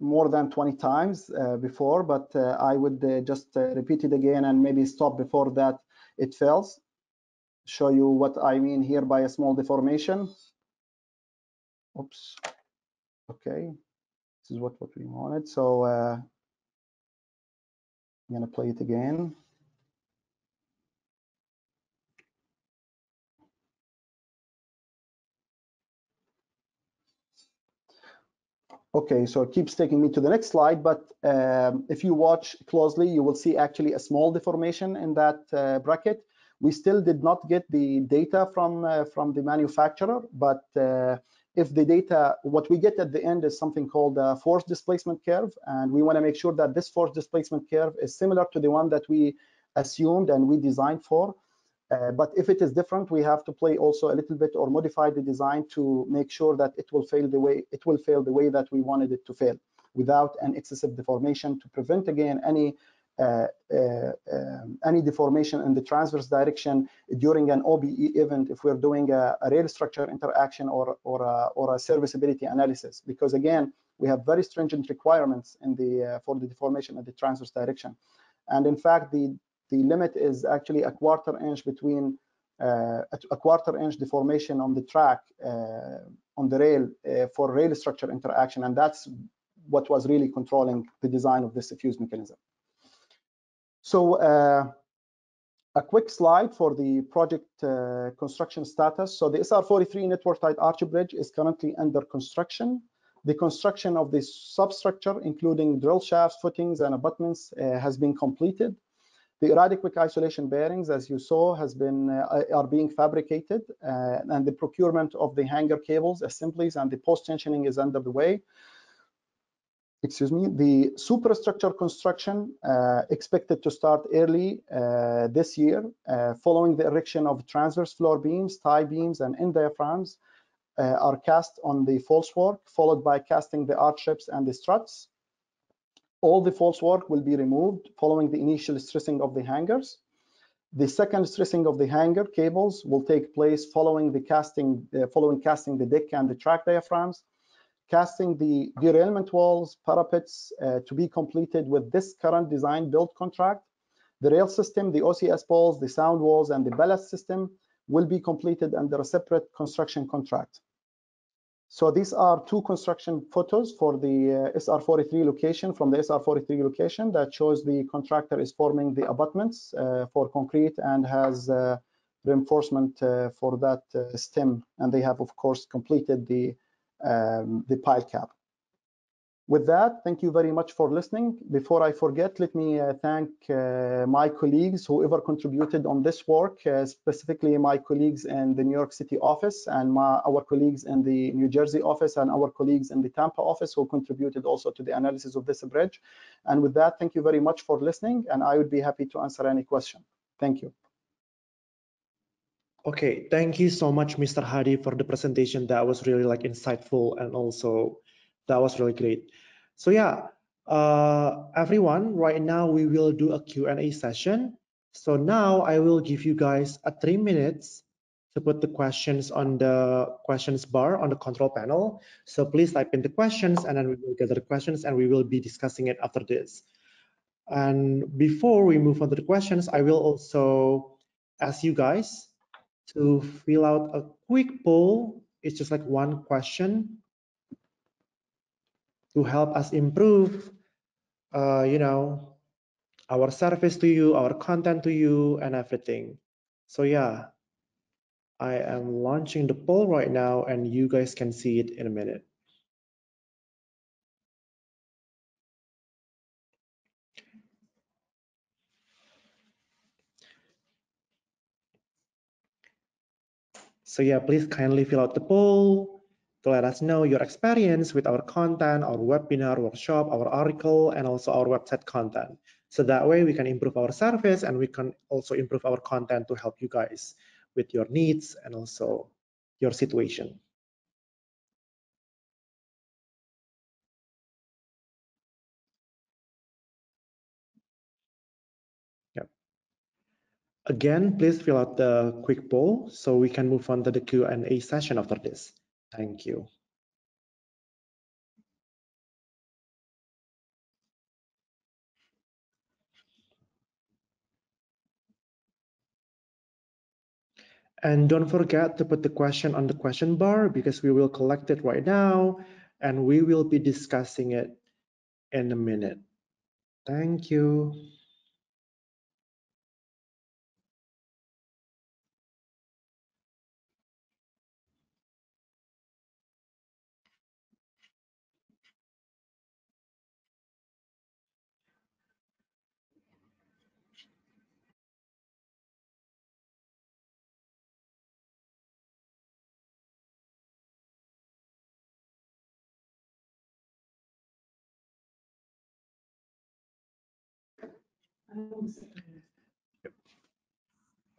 more than 20 times uh, before, but uh, I would uh, just uh, repeat it again and maybe stop before that it fails. Show you what I mean here by a small deformation. Oops. Okay, this is what, what we wanted. So uh, I'm gonna play it again. Okay, so it keeps taking me to the next slide, but um, if you watch closely, you will see actually a small deformation in that uh, bracket. We still did not get the data from uh, from the manufacturer, but uh, if the data, what we get at the end is something called a force displacement curve, and we want to make sure that this force displacement curve is similar to the one that we assumed and we designed for. Uh, but if it is different, we have to play also a little bit or modify the design to make sure that it will fail the way it will fail the way that we wanted it to fail, without an excessive deformation to prevent again any uh, uh, um, any deformation in the transverse direction during an OBE event if we're doing a, a rail structure interaction or or a, or a serviceability analysis, because again we have very stringent requirements in the uh, for the deformation in the transverse direction, and in fact the the limit is actually a quarter inch between uh, a, quarter inch deformation on the track uh, on the rail uh, for rail structure interaction, and that's what was really controlling the design of this fuse mechanism. So uh, a quick slide for the project uh, construction status. So the SR43 network tied arch bridge is currently under construction. The construction of the substructure, including drill shafts, footings, and abutments, uh, has been completed. The EradiQuake isolation bearings, as you saw, has been uh, are being fabricated, uh, and the procurement of the hanger cables, assemblies, and the post tensioning is underway. Excuse me. The superstructure construction uh, expected to start early uh, this year, uh, following the erection of transverse floor beams, tie beams, and end diaphragms uh, are cast on the false work, followed by casting the arch ribs and the struts. All the false work will be removed following the initial stressing of the hangers. The second stressing of the hanger cables will take place following the casting, uh, following casting the deck and the track diaphragms. Casting the derailment walls, parapets uh, to be completed with this current design build contract. The rail system, the OCS poles, the sound walls, and the ballast system will be completed under a separate construction contract. So these are two construction photos for the uh, SR43 location from the SR43 location that shows the contractor is forming the abutments uh, for concrete and has uh, reinforcement uh, for that uh, stem. And they have, of course, completed the, um, the pile cap. With that, thank you very much for listening. Before I forget, let me uh, thank uh, my colleagues, whoever contributed on this work, uh, specifically my colleagues in the New York City office and my, our colleagues in the New Jersey office and our colleagues in the Tampa office who contributed also to the analysis of this bridge. And with that, thank you very much for listening, and I would be happy to answer any question. Thank you. Okay, thank you so much, Mr. Hadi, for the presentation. That was really like insightful and also that was really great. So yeah, uh, everyone, right now we will do a Q&A session. So now I will give you guys a three minutes to put the questions on the questions bar on the control panel. So please type in the questions and then we will gather the questions and we will be discussing it after this. And before we move on to the questions, I will also ask you guys to fill out a quick poll. It's just like one question to help us improve, uh, you know, our service to you, our content to you, and everything. So yeah, I am launching the poll right now, and you guys can see it in a minute. So yeah, please kindly fill out the poll to let us know your experience with our content, our webinar, workshop, our article, and also our website content. So that way we can improve our service and we can also improve our content to help you guys with your needs and also your situation. Again, please fill out the quick poll so we can move on to the Q&A session after this. Thank you. And don't forget to put the question on the question bar because we will collect it right now and we will be discussing it in a minute. Thank you.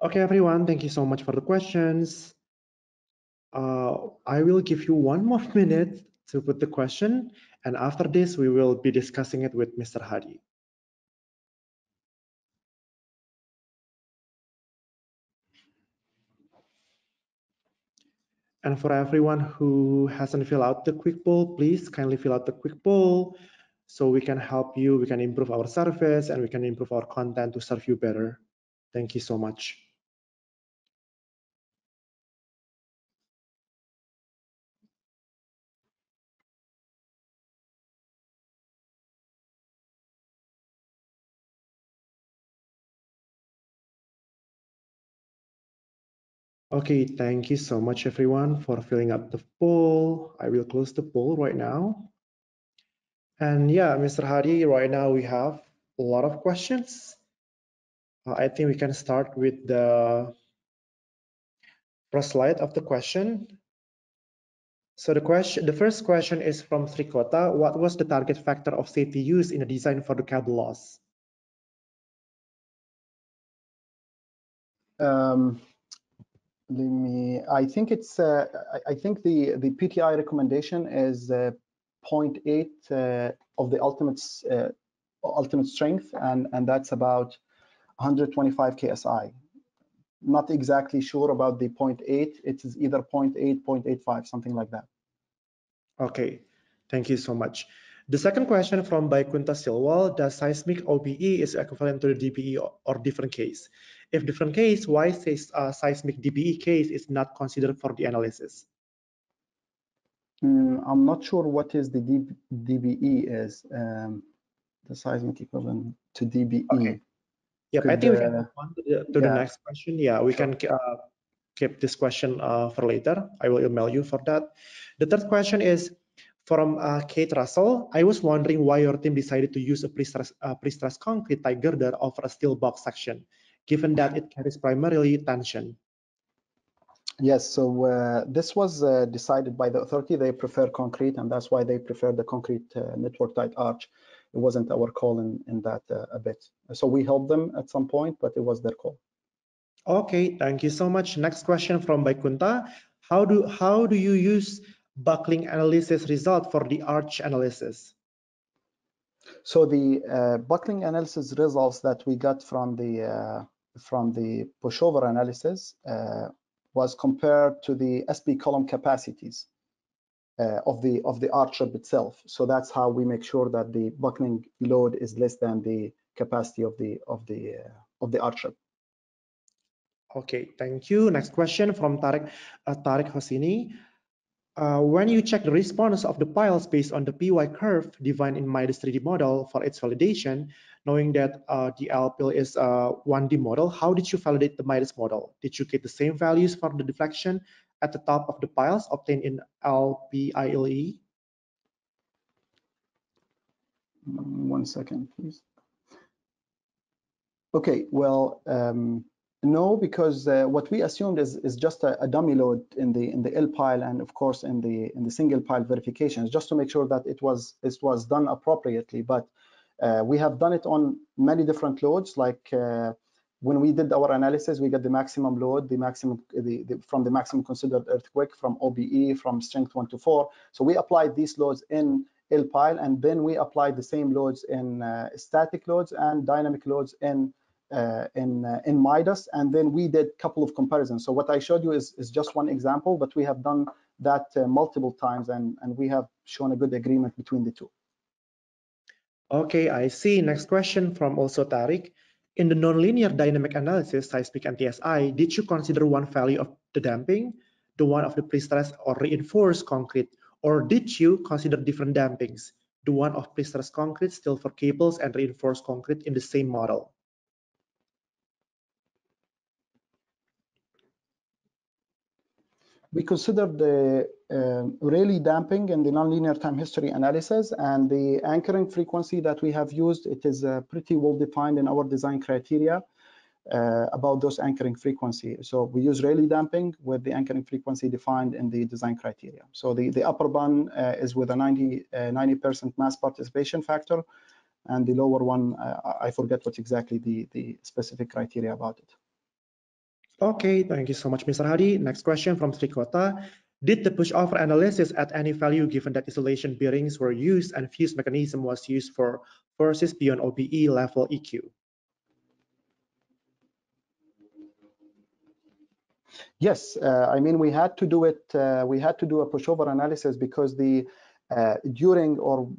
Okay, everyone, thank you so much for the questions. Uh, I will give you one more minute to put the question, and after this, we will be discussing it with Mr. Hadi. And for everyone who hasn't filled out the quick poll, please kindly fill out the quick poll so we can help you, we can improve our service, and we can improve our content to serve you better. Thank you so much. Okay, thank you so much everyone for filling up the poll. I will close the poll right now. And yeah, Mr. Hadi, right now we have a lot of questions. Uh, I think we can start with the first slide of the question. So the question, the first question is from Srikota. What was the target factor of safety used in the design for the cable loss? Um, let me i think it's uh, I, I, think the the pti recommendation is uh, 0.8 uh, of the ultimate uh, ultimate strength and and that's about 125 ksi not exactly sure about the 0.8 it is either 0.8 0.85 something like that. Okay. Thank you so much. The second question from by Baikunta Silwal, does seismic OBE is equivalent to the DBE or different case? If different case, why says uh, seismic DBE case is not considered for the analysis? Mm, I'm not sure what is the DBE is, um, the seismic equivalent to DBE. Okay. Yep, Could, I think we can move on to the, to yeah. the next question. Yeah, we sure. can uh, keep this question uh, for later. I will email you for that. The third question is from uh, Kate Russell. I was wondering why your team decided to use a pre-stressed uh, pre concrete tie girder over a steel box section given that it carries primarily tension? Yes, so uh, this was uh, decided by the authority. They prefer concrete, and that's why they prefer the concrete uh, network tied arch. It wasn't our call in, in that uh, a bit. So we helped them at some point, but it was their call. Okay, thank you so much. Next question from Baikunta. How do how do you use buckling analysis result for the arch analysis? So the uh, buckling analysis results that we got from the uh, from the pushover analysis uh, was compared to the spColumn capacities uh, of the of the arch itself. So that's how we make sure that the buckling load is less than the capacity of the of the uh, of the arch. Okay, thank you. Next question from Tarek uh, Tarek Hosini. Uh, when you check the response of the piles based on the PY curve defined in Midas 3D model for its validation, knowing that uh, the LPILE is a 1D model, how did you validate the Midas model? Did you get the same values for the deflection at the top of the piles obtained in LPILE? One second, please. Okay, well, um, no, because uh, what we assumed is, is just a, a, dummy load in the in the LPILE and of course in the in the single pile verifications, just to make sure that it was it was done appropriately. But uh, we have done it on many different loads. Like uh, when we did our analysis, we got the maximum load, the maximum the, the, from the maximum considered earthquake, from OBE, from strength one to four. So we applied these loads in LPILE, and then we applied the same loads in uh, static loads and dynamic loads in uh, in uh, in Midas, and then we did a couple of comparisons. So what I showed you is, is just one example, but we have done that uh, multiple times, and, and we have shown a good agreement between the two. Okay, I see. Next question from also Tariq. In the nonlinear dynamic analysis, seismic and TSI, did you consider one value of the damping, the one of the pre-stressed or reinforced concrete, or did you consider different dampings, the one of pre-stressed concrete still for cables and reinforced concrete in the same model? We considered the uh, Rayleigh damping in the nonlinear time history analysis and the anchoring frequency that we have used. It is uh, pretty well defined in our design criteria uh, about those anchoring frequency. So we use Rayleigh damping with the anchoring frequency defined in the design criteria. So the, the upper one uh, is with a 90, 90% uh, mass participation factor and the lower one, uh, I forget what exactly the, the specific criteria about it. Okay, thank you so much, Mr. Hadi. Next question from Srikota. Did the pushover analysis at any value given that isolation bearings were used and fuse mechanism was used for forces beyond OBE level EQ? Yes, uh, I mean we had to do it. Uh, we had to do a pushover analysis because the uh, during or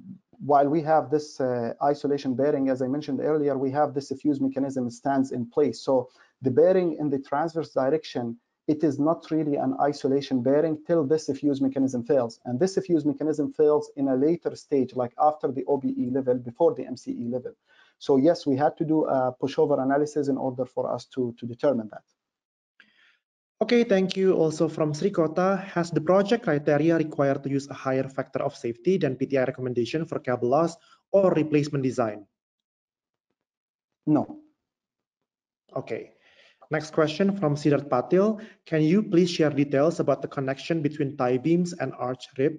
while we have this uh, isolation bearing, as I mentioned earlier, we have this fuse mechanism stands in place. So the bearing in the transverse direction, it is not really an isolation bearing till this fuse mechanism fails. And this fuse mechanism fails in a later stage, like after the OBE level, before the MCE level. So yes, we had to do a pushover analysis in order for us to, to determine that. Okay, thank you. Also from Srikota, has the project criteria required to use a higher factor of safety than PTI recommendation for cable loss or replacement design? No. Okay. Next question from Siddharth Patil. Can you please share details about the connection between tie beams and arch rib?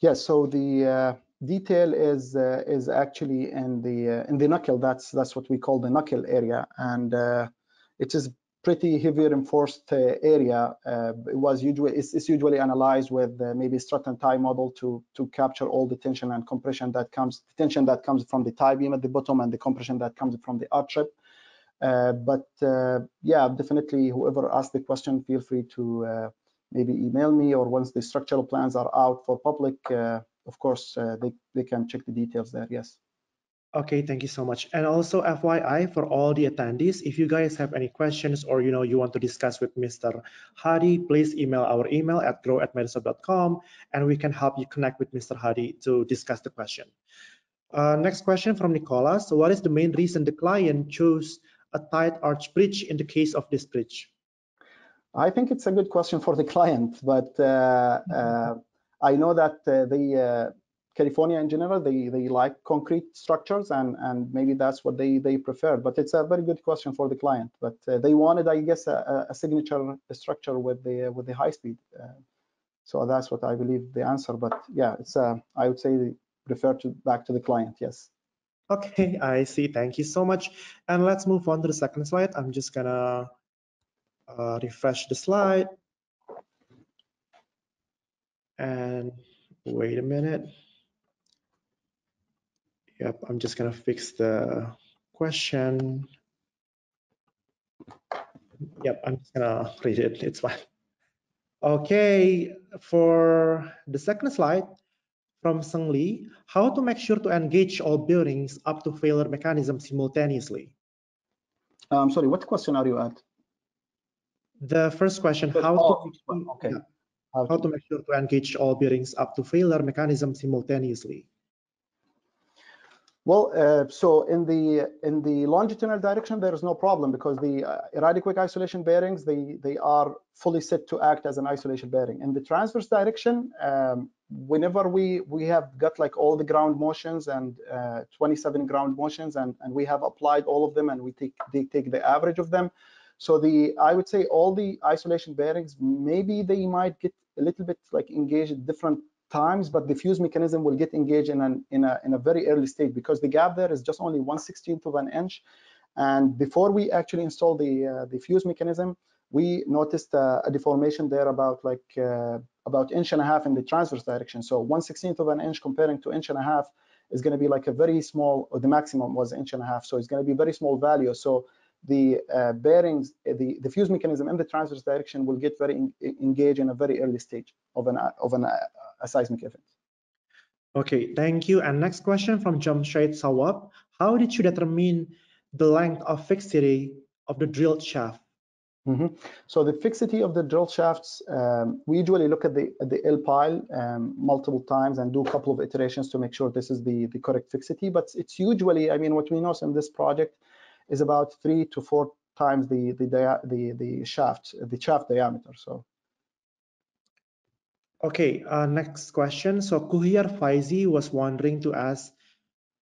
Yes, so the uh, detail is uh, is actually in the uh, in the knuckle. That's that's what we call the knuckle area, and uh, it is pretty heavy reinforced uh, area. Uh, it was usually it's, it's usually analyzed with maybe strut and tie model to to capture all the tension and compression that comes tension that comes from the tie beam at the bottom and the compression that comes from the arch rib. Uh, but uh, yeah, definitely whoever asked the question, feel free to uh, maybe email me or once the structural plans are out for public, of course, they, they can check the details there, yes. Okay, thank you so much. And also FYI for all the attendees, if you guys have any questions or you know you want to discuss with Mr. Hadi, please email our email at grow at and we can help you connect with Mr. Hadi to discuss the question. Uh, next question from Nicola. So What is the main reason the client chose a tied arch bridge in the case of this bridge? I think it's a good question for the client, but uh, uh, I know that uh, the uh, California in general, they, they like concrete structures and, and maybe that's what they, they prefer, but it's a very good question for the client. But uh, they wanted, I guess, a, a, signature structure with the with the high speed. Uh, so that's what I believe the answer, but yeah, it's I would say refer to back to the client, yes. Okay, I see. Thank you so much. And let's move on to the second slide. I'm just gonna uh, refresh the slide. And wait a minute. Yep, I'm just gonna fix the question. Yep, I'm just gonna read it, it's fine. Okay, for the second slide, from Seng Lee, how to make sure to engage all bearings up to failure mechanism simultaneously? I'm um, sorry, what question are you at? The first question, how, oh, to, okay. yeah, how, how to, to make sure to engage all bearings up to failure mechanism simultaneously? Well, uh, so in the in the longitudinal direction, there is no problem because the uh, EradiQuake isolation bearings they they are fully set to act as an isolation bearing. In the transverse direction, um, whenever we we have got like all the ground motions and uh, 27 ground motions, and and we have applied all of them, and we take they take the average of them. So the I would say all the isolation bearings maybe they might get a little bit like engaged at different times, but the fuse mechanism will get engaged in, an, in, a, in a very early state because the gap there is just only 1 16th of an inch. And before we actually install the, uh, the fuse mechanism, we noticed uh, a deformation there about like uh, about inch and a half in the transverse direction. So 1 16th of an inch comparing to inch and a half is going to be like a very small, or the maximum was inch and a half. So it's going to be very small value. So the uh, bearings, the, the fuse mechanism and the transverse direction will get very in, engaged in a very early stage of an of an a seismic event. Okay, thank you. And next question from Jamshed Sawab. How did you determine the length of fixity of the drilled shaft? Mm -hmm. So the fixity of the drill shafts, um, we usually look at the at the LPILE um, multiple times and do a couple of iterations to make sure this is the the correct fixity. But it's usually, I mean, what we know in this project is about three to four times the the the the shaft the shaft diameter. So. Okay, uh, next question. So Kuhyar Faizi was wondering to ask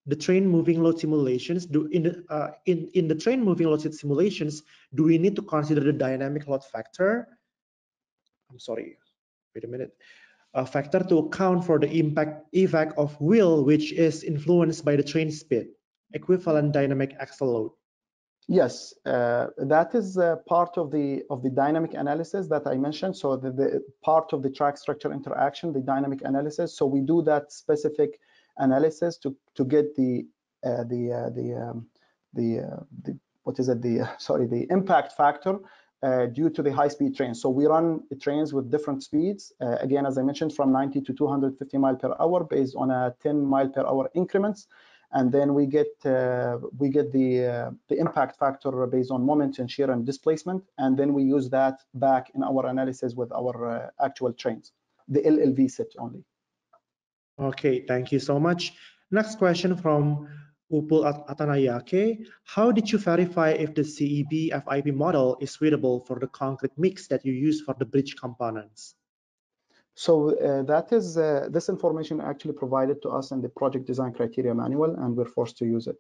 the train moving load simulations do in the, uh, in in the train moving load simulations do we need to consider the dynamic load factor? I'm sorry wait a minute. A factor to account for the impact effect of wheel which is influenced by the train speed equivalent dynamic axle load. Yes uh, that is uh, part of the of the dynamic analysis that i mentioned. So the, the part of the track structure interaction the dynamic analysis. So we do that specific analysis to to get the uh, the uh, the um, the, uh, the what is it the sorry the impact factor uh, due to the high-speed trains. So we run trains with different speeds. Uh, again, as I mentioned, from 90 to 250 mile per hour based on a 10 mile per hour increments, and then we get uh, we get the the impact factor based on moment and shear and displacement, and then we use that back in our analysis with our actual trains, the LLV set only. Okay, thank you so much. Next question from Upul Atanayake. How did you verify if the CEB FIP model is suitable for the concrete mix that you use for the bridge components? So uh, that is uh, this information actually provided to us in the project design criteria manual, and we're forced to use it.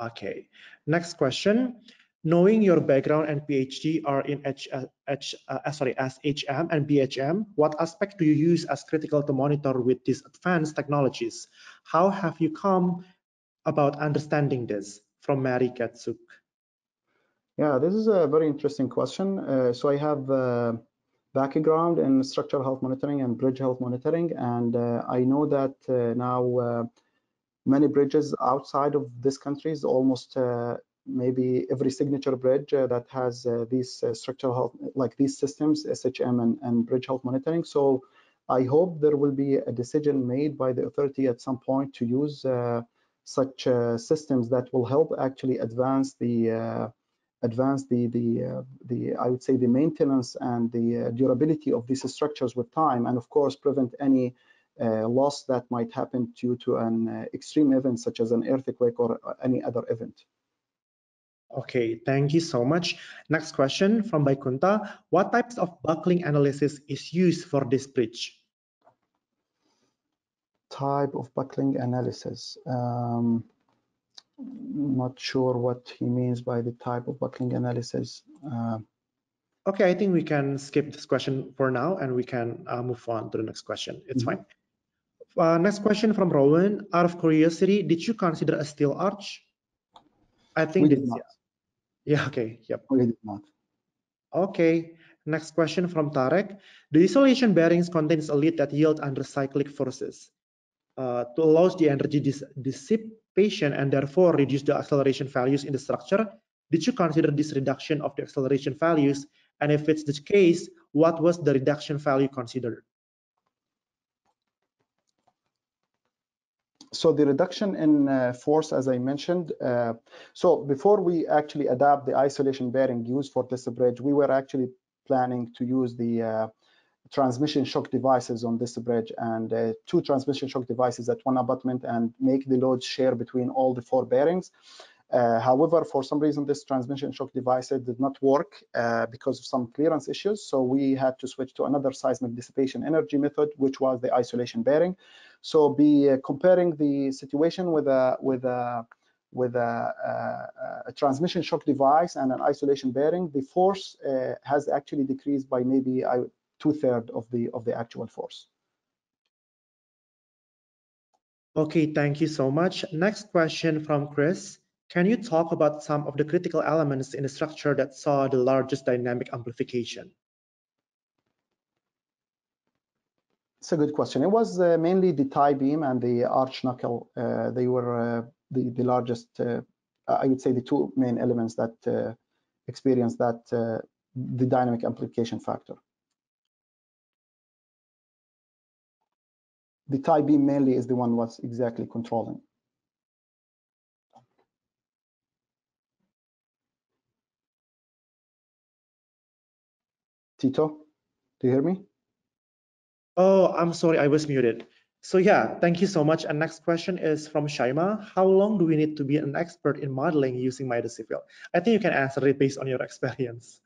Okay. Next question knowing your background and PhD are in H, uh, H uh, sorry, SHM and BHM, what aspect do you use as critical to monitor with these advanced technologies? How have you come about understanding this? From Mary Katsuk. Yeah, this is a very interesting question. Uh, so I have uh, background in structural health monitoring and bridge health monitoring, and uh, I know that now many bridges outside of this country is almost maybe every signature bridge uh, that has uh, these uh, structural health, like these systems, SHM and, and bridge health monitoring. So I hope there will be a decision made by the authority at some point to use such systems that will help actually advance the advance the the uh, the I would say the maintenance and the uh, durability of these structures with time, and of course prevent any uh, loss that might happen due to an extreme event such as an earthquake or any other event. Okay, thank you so much. Next question from Baikunta. What types of buckling analysis is used for this bridge? Type of buckling analysis. Um, not sure what he means by the type of buckling analysis. Uh, okay, I think we can skip this question for now and we can uh, move on to the next question. It's mm -hmm. fine. Uh, next question from Rowan. Out of curiosity, did you consider a steel arch? I think we did not. Yeah, okay. Yep. Did not. Okay. Next question from Tarek. The isolation bearings contains a lead that yield under cyclic forces uh, to allow the energy dis dissipation and therefore reduce the acceleration values in the structure. Did you consider this reduction of the acceleration values? And if it's the case, what was the reduction value considered? So the reduction in uh, force, as I mentioned, uh, so before we actually adapt the isolation bearing used for this bridge, we were actually planning to use the uh, transmission shock devices on this bridge and uh, two transmission shock devices at one abutment and make the load share between all the four bearings. Uh, however, for some reason, this transmission shock device did not work uh, because of some clearance issues. So we had to switch to another seismic dissipation energy method, which was the isolation bearing. So be uh, comparing the situation with a with a with a, a, a, transmission shock device and an isolation bearing, the force uh, has actually decreased by maybe uh, two thirds of the of the actual force. Okay, thank you so much. Next question from Chris. Can you talk about some of the critical elements in the structure that saw the largest dynamic amplification? It's a good question. It was uh, mainly the tie beam and the arch knuckle. Uh, they were uh, the, the largest uh, I would say the two main elements that uh, experience that uh, the dynamic amplification factor. The tie beam mainly is the one what's exactly controlling. Tito, do you hear me? Oh, I'm sorry, I was muted. So yeah, thank you so much. And next question is from Shaima. How long do we need to be an expert in modeling using Midas Civil? I think you can answer it based on your experience.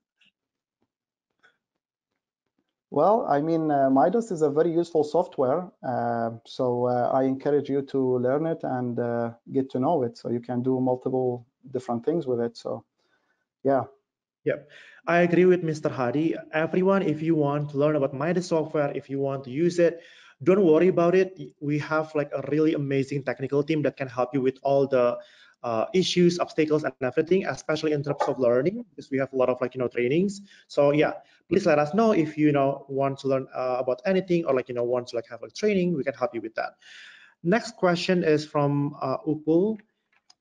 Well, I mean, uh, Midas is a very useful software. Uh, so uh, I encourage you to learn it and uh, get to know it. So you can do multiple different things with it. So yeah. Yep, I agree with Mr. Hadi. Everyone, if you want to learn about Midas software, if you want to use it, don't worry about it. We have like a really amazing technical team that can help you with all the uh, issues, obstacles, and everything, especially in terms of learning, because we have a lot of like you know trainings. So yeah, please let us know if you know want to learn uh, about anything or like you know want to like have a training. We can help you with that. Next question is from uh, Upul.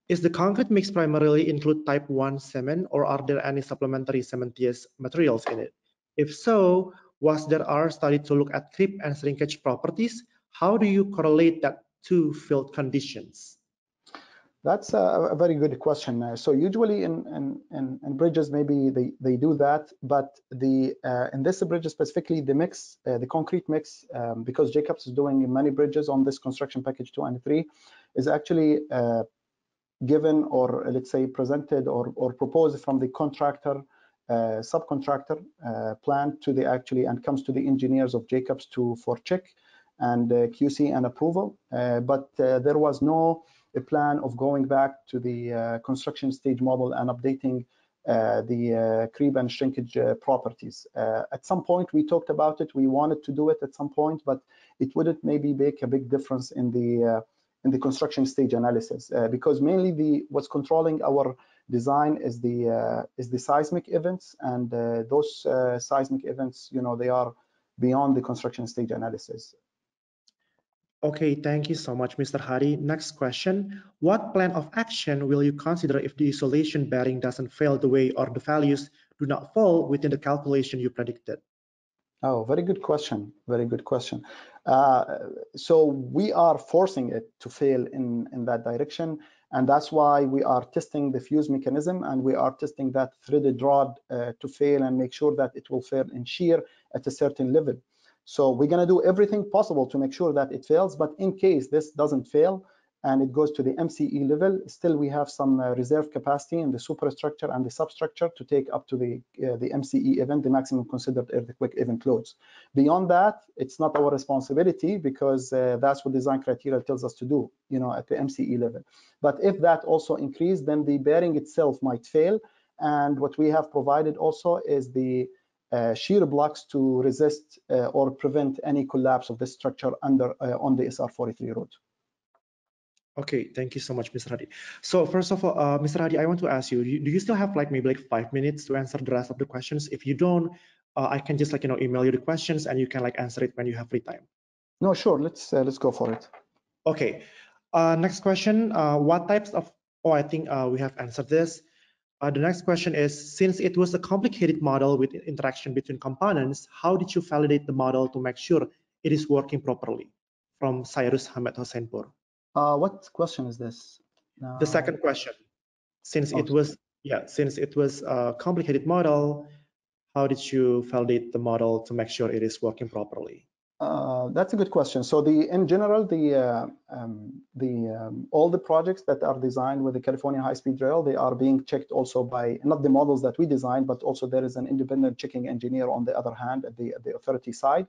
Is the concrete mix primarily include type 1 cement or are there any supplementary cementitious materials in it? If so, was there are study to look at creep and shrinkage properties? How do you correlate that to field conditions? That's a, a very good question. Uh, so usually in, in, in, in, bridges, maybe they, they do that, but the uh, in this bridge specifically, the mix, uh, the concrete mix, um, because Jacobs is doing many bridges on this construction package two and three, is actually uh, given or let's say presented or, or proposed from the contractor uh, subcontractor uh, plan to the actually and comes to the engineers of Jacobs to for check and uh, QC and approval. but there was no plan of going back to the construction stage model and updating uh, the uh, creep and shrinkage uh, properties. at some point, we talked about it. We wanted to do it at some point, but it wouldn't maybe make a big difference in the in the construction stage analysis because mainly the what's controlling our design is the uh, is the seismic events, and uh, those uh, seismic events, you know, they are beyond the construction stage analysis. Okay, thank you so much, Mr. Hadi. Next question. What plan of action will you consider if the isolation bearing doesn't fail the way or the values do not fall within the calculation you predicted? Oh, very good question. Very good question. So we are forcing it to fail in, in that direction. And that's why we are testing the fuse mechanism and we are testing that threaded rod uh, to fail and make sure that it will fail in shear at a certain level. So we're going to do everything possible to make sure that it fails. But in case this doesn't fail, and it goes to the MCE level, still we have some uh, reserve capacity in the superstructure and the substructure to take up to the uh, the MCE event, the maximum considered earthquake event loads. Beyond that, it's not our responsibility because uh, that's what design criteria tells us to do, you know, at the MCE level. But if that also increased, then the bearing itself might fail. And what we have provided also is the uh, shear blocks to resist uh, or prevent any collapse of the structure under uh, on the SR43 route. Okay, thank you so much, Mr. Hadi. So first of all, uh, Mr. Hadi, I want to ask you, do you still have like maybe like five minutes to answer the rest of the questions? If you don't, uh, I can just like, you know, email you the questions and you can like answer it when you have free time. No, sure. Let's uh, let's go for it. Okay. Uh, next question. Uh, what types of, oh, I think uh, we have answered this. Uh, the next question is, since it was a complicated model with interaction between components, how did you validate the model to make sure it is working properly? From Cyrus Hamed Hoseinpur. Uh, what question is this? The second question, since oh. it was yeah, since it was a complicated model, how did you validate the model to make sure it is working properly? Uh, that's a good question. So the in general, the uh, um, the um, all the projects that are designed with the California High-Speed Rail, they are being checked also by not the models that we designed, but also there is an independent checking engineer on the other hand at the at the authority side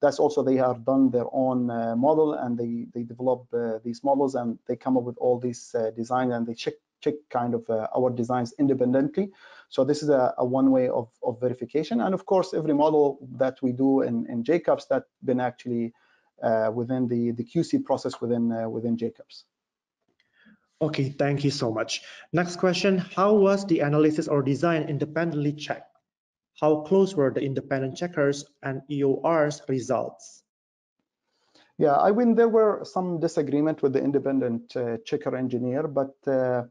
that's also they have done their own uh, model and they they develop uh, these models and they come up with all these uh, designs and they check check kind of uh, our designs independently. So this is a, a, one way of, of verification. And of course, every model that we do in, in Jacobs that been actually uh, within the, the QC process within uh, within Jacobs. Okay, thank you so much. Next question, how was the analysis or design independently checked? How close were the independent checkers and EOR's results? Yeah, I mean, there were some disagreement with the independent uh, checker engineer, but uh,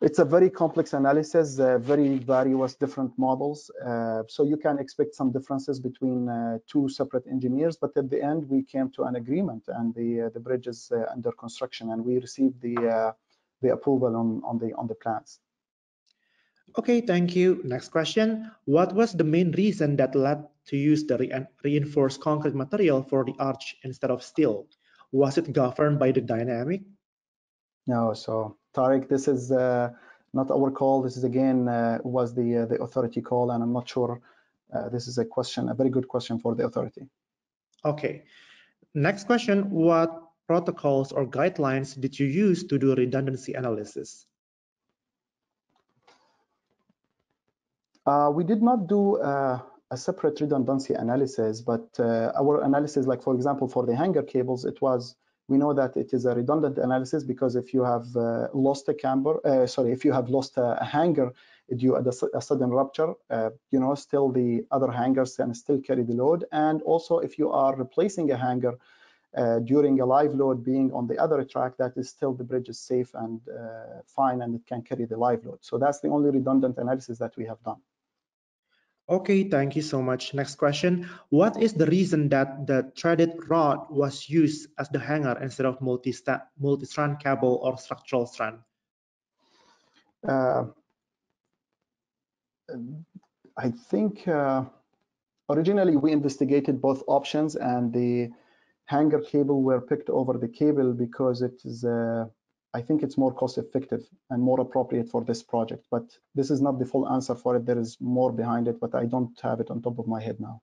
It's a very complex analysis, uh, very various different models. Uh, so you can expect some differences between uh, two separate engineers, but at the end we came to an agreement and the uh, the bridge is under construction and we received the the approval on, on the on the plans. Okay, thank you. Next question. What was the main reason that led to use the re reinforced concrete material for the arch instead of steel? Was it governed by the dynamic? No, so Tariq, this is uh, not our call. This is again uh, was the uh, the authority call, and I'm not sure. Uh, this is a question, a very good question for the authority. Okay. Next question. What protocols or guidelines did you use to do redundancy analysis? Uh, we did not do uh, a separate redundancy analysis, but uh, our analysis, like for example, for the hanger cables, it was, we know that it is a redundant analysis because if you have uh, lost a camber, uh, sorry, if you have lost a, a hanger due to a sudden rupture, uh, you know, still the other hangers can still carry the load. And also if you are replacing a hanger during a live load being on the other track, that is still the bridge is safe and fine and it can carry the live load. So that's the only redundant analysis that we have done. Okay, thank you so much. Next question. What is the reason that the threaded rod was used as the hanger instead of multi-strand multi cable or structural strand? Uh, I think uh, originally we investigated both options and the hanger cable were picked over the cable because it is uh, I think it's more cost effective and more appropriate for this project. But this is not the full answer for it. There is more behind it, but I don't have it on top of my head now.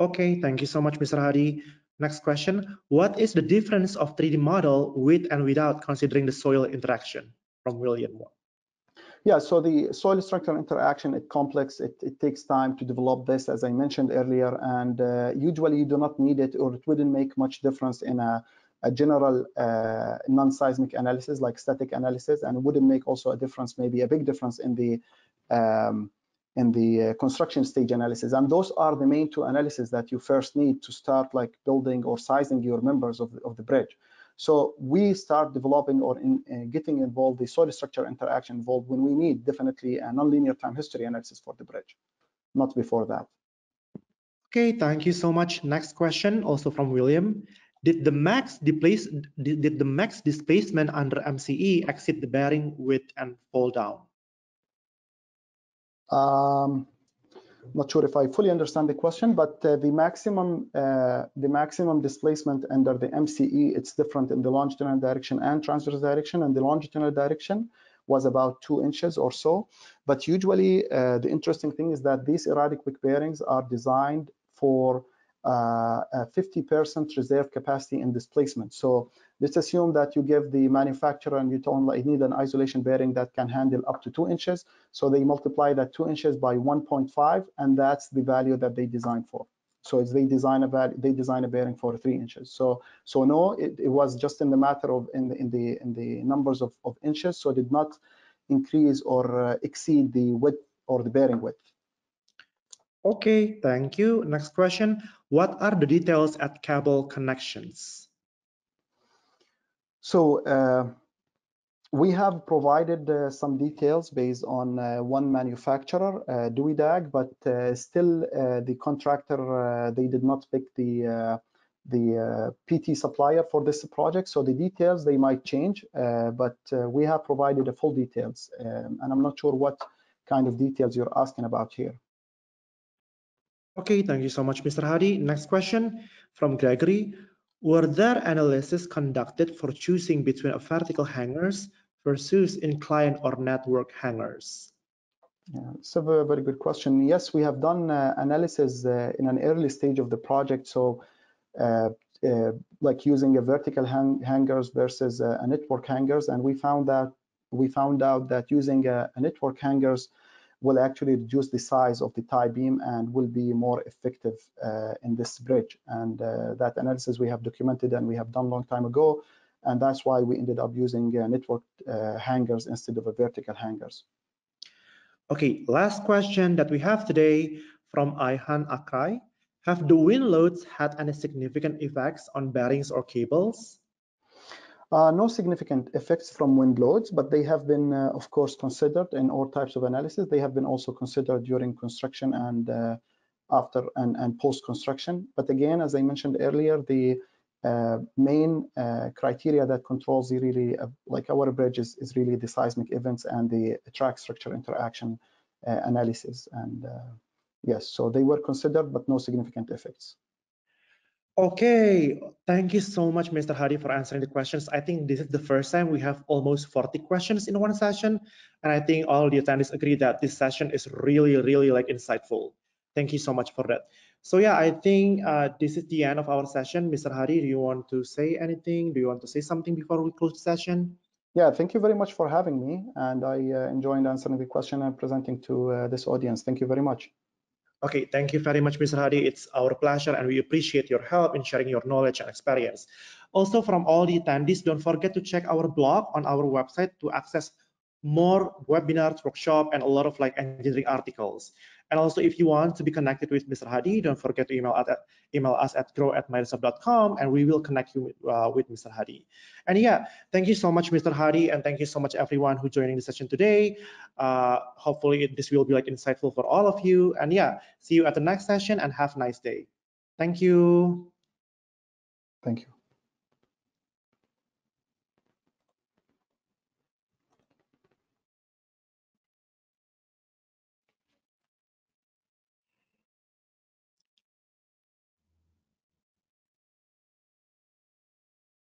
Okay, thank you so much, Mr. Hadi. Next question. What is the difference of 3D model with and without considering the soil interaction from William? Yeah, so the soil structure interaction is complex. It, it, takes time to develop this, as I mentioned earlier, and uh, usually you do not need it or it wouldn't make much difference in a a general uh, non-seismic analysis like static analysis and wouldn't make also a difference maybe a big difference in the um, in the uh, construction stage analysis? And those are the main two analyses that you first need to start like building or sizing your members of the, of the bridge. So we start developing or in, uh, getting involved the soil structure interaction involved when we need definitely a nonlinear time history analysis for the bridge not before that. Okay thank you so much. Next question also from william did the max displace did the max displacement under MCE exceed the bearing width and fall down? Um, not sure if I fully understand the question, but uh, the maximum uh, the maximum displacement under the MCE it's different in the longitudinal direction and transverse direction. And the longitudinal direction was about two inches or so. But usually, uh, the interesting thing is that these EradiQuake bearings are designed for 50% reserve capacity in displacement. So let's assume that you give the manufacturer and you told them need an isolation bearing that can handle up to two inches. So they multiply that two inches by 1.5, and that's the value that they design for. So they design a value, they design a bearing for three inches. So so no, it, it was just in the matter of in the in the in the numbers of, of inches. So it did not increase or uh, exceed the width or the bearing width. Okay, thank you. Next question. What are the details at cable connections? So uh, we have provided uh, some details based on uh, one manufacturer, uh, DYWIDAG, but uh, still uh, the contractor, they did not pick the the PT supplier for this project. So the details, they might change, but we have provided the full details. Um, and I'm not sure what kind of details you're asking about here. Okay, thank you so much, Mr. Hadi. Next question from Gregory. Were there analysis conducted for choosing between vertical hangers versus inclined or network hangers? Yeah, it's a very, very good question. Yes, we have done uh, analysis uh, in an early stage of the project. So uh, like using a vertical hang hangers versus a network hangers. And we found that we found out that using a, a network hangers will actually reduce the size of the tie beam and will be more effective uh, in this bridge. And uh, that analysis we have documented and we have done long time ago. And that's why we ended up using uh, network uh, hangers instead of vertical hangers. Okay, last question that we have today from Ihan Akrai. Have the wind loads had any significant effects on bearings or cables? Uh, no significant effects from wind loads, but they have been, uh, of course, considered in all types of analysis. They have been also considered during construction and uh, after and, and post-construction. But again, as I mentioned earlier, the uh, main uh, criteria that controls the really, uh, like our bridge is, is, really the seismic events and the track structure interaction analysis. And yes, so they were considered, but no significant effects. Okay, thank you so much, Mr. Hadi, for answering the questions. I think this is the first time we have almost 40 questions in one session. And I think all the attendees agree that this session is really, really like insightful. Thank you so much for that. So yeah, I think uh, this is the end of our session. Mr. Hadi, do you want to say anything? Do you want to say something before we close the session? Yeah, thank you very much for having me. And I uh, enjoyed answering the question and presenting to uh, this audience. Thank you very much. Okay, thank you very much, Mr. Hadi. It's our pleasure and we appreciate your help in sharing your knowledge and experience. Also, from all the attendees, don't forget to check our blog on our website to access more webinars, workshop, and a lot of like engineering articles. And also, if you want to be connected with Mr. Hadi, don't forget to email, at, email us at grow at midasoft.com and we will connect you uh, with Mr. Hadi. And yeah, thank you so much, Mr. Hadi, and thank you so much, everyone who joining the session today. Uh, hopefully, this will be like insightful for all of you. And yeah, see you at the next session and have a nice day. Thank you. Thank you.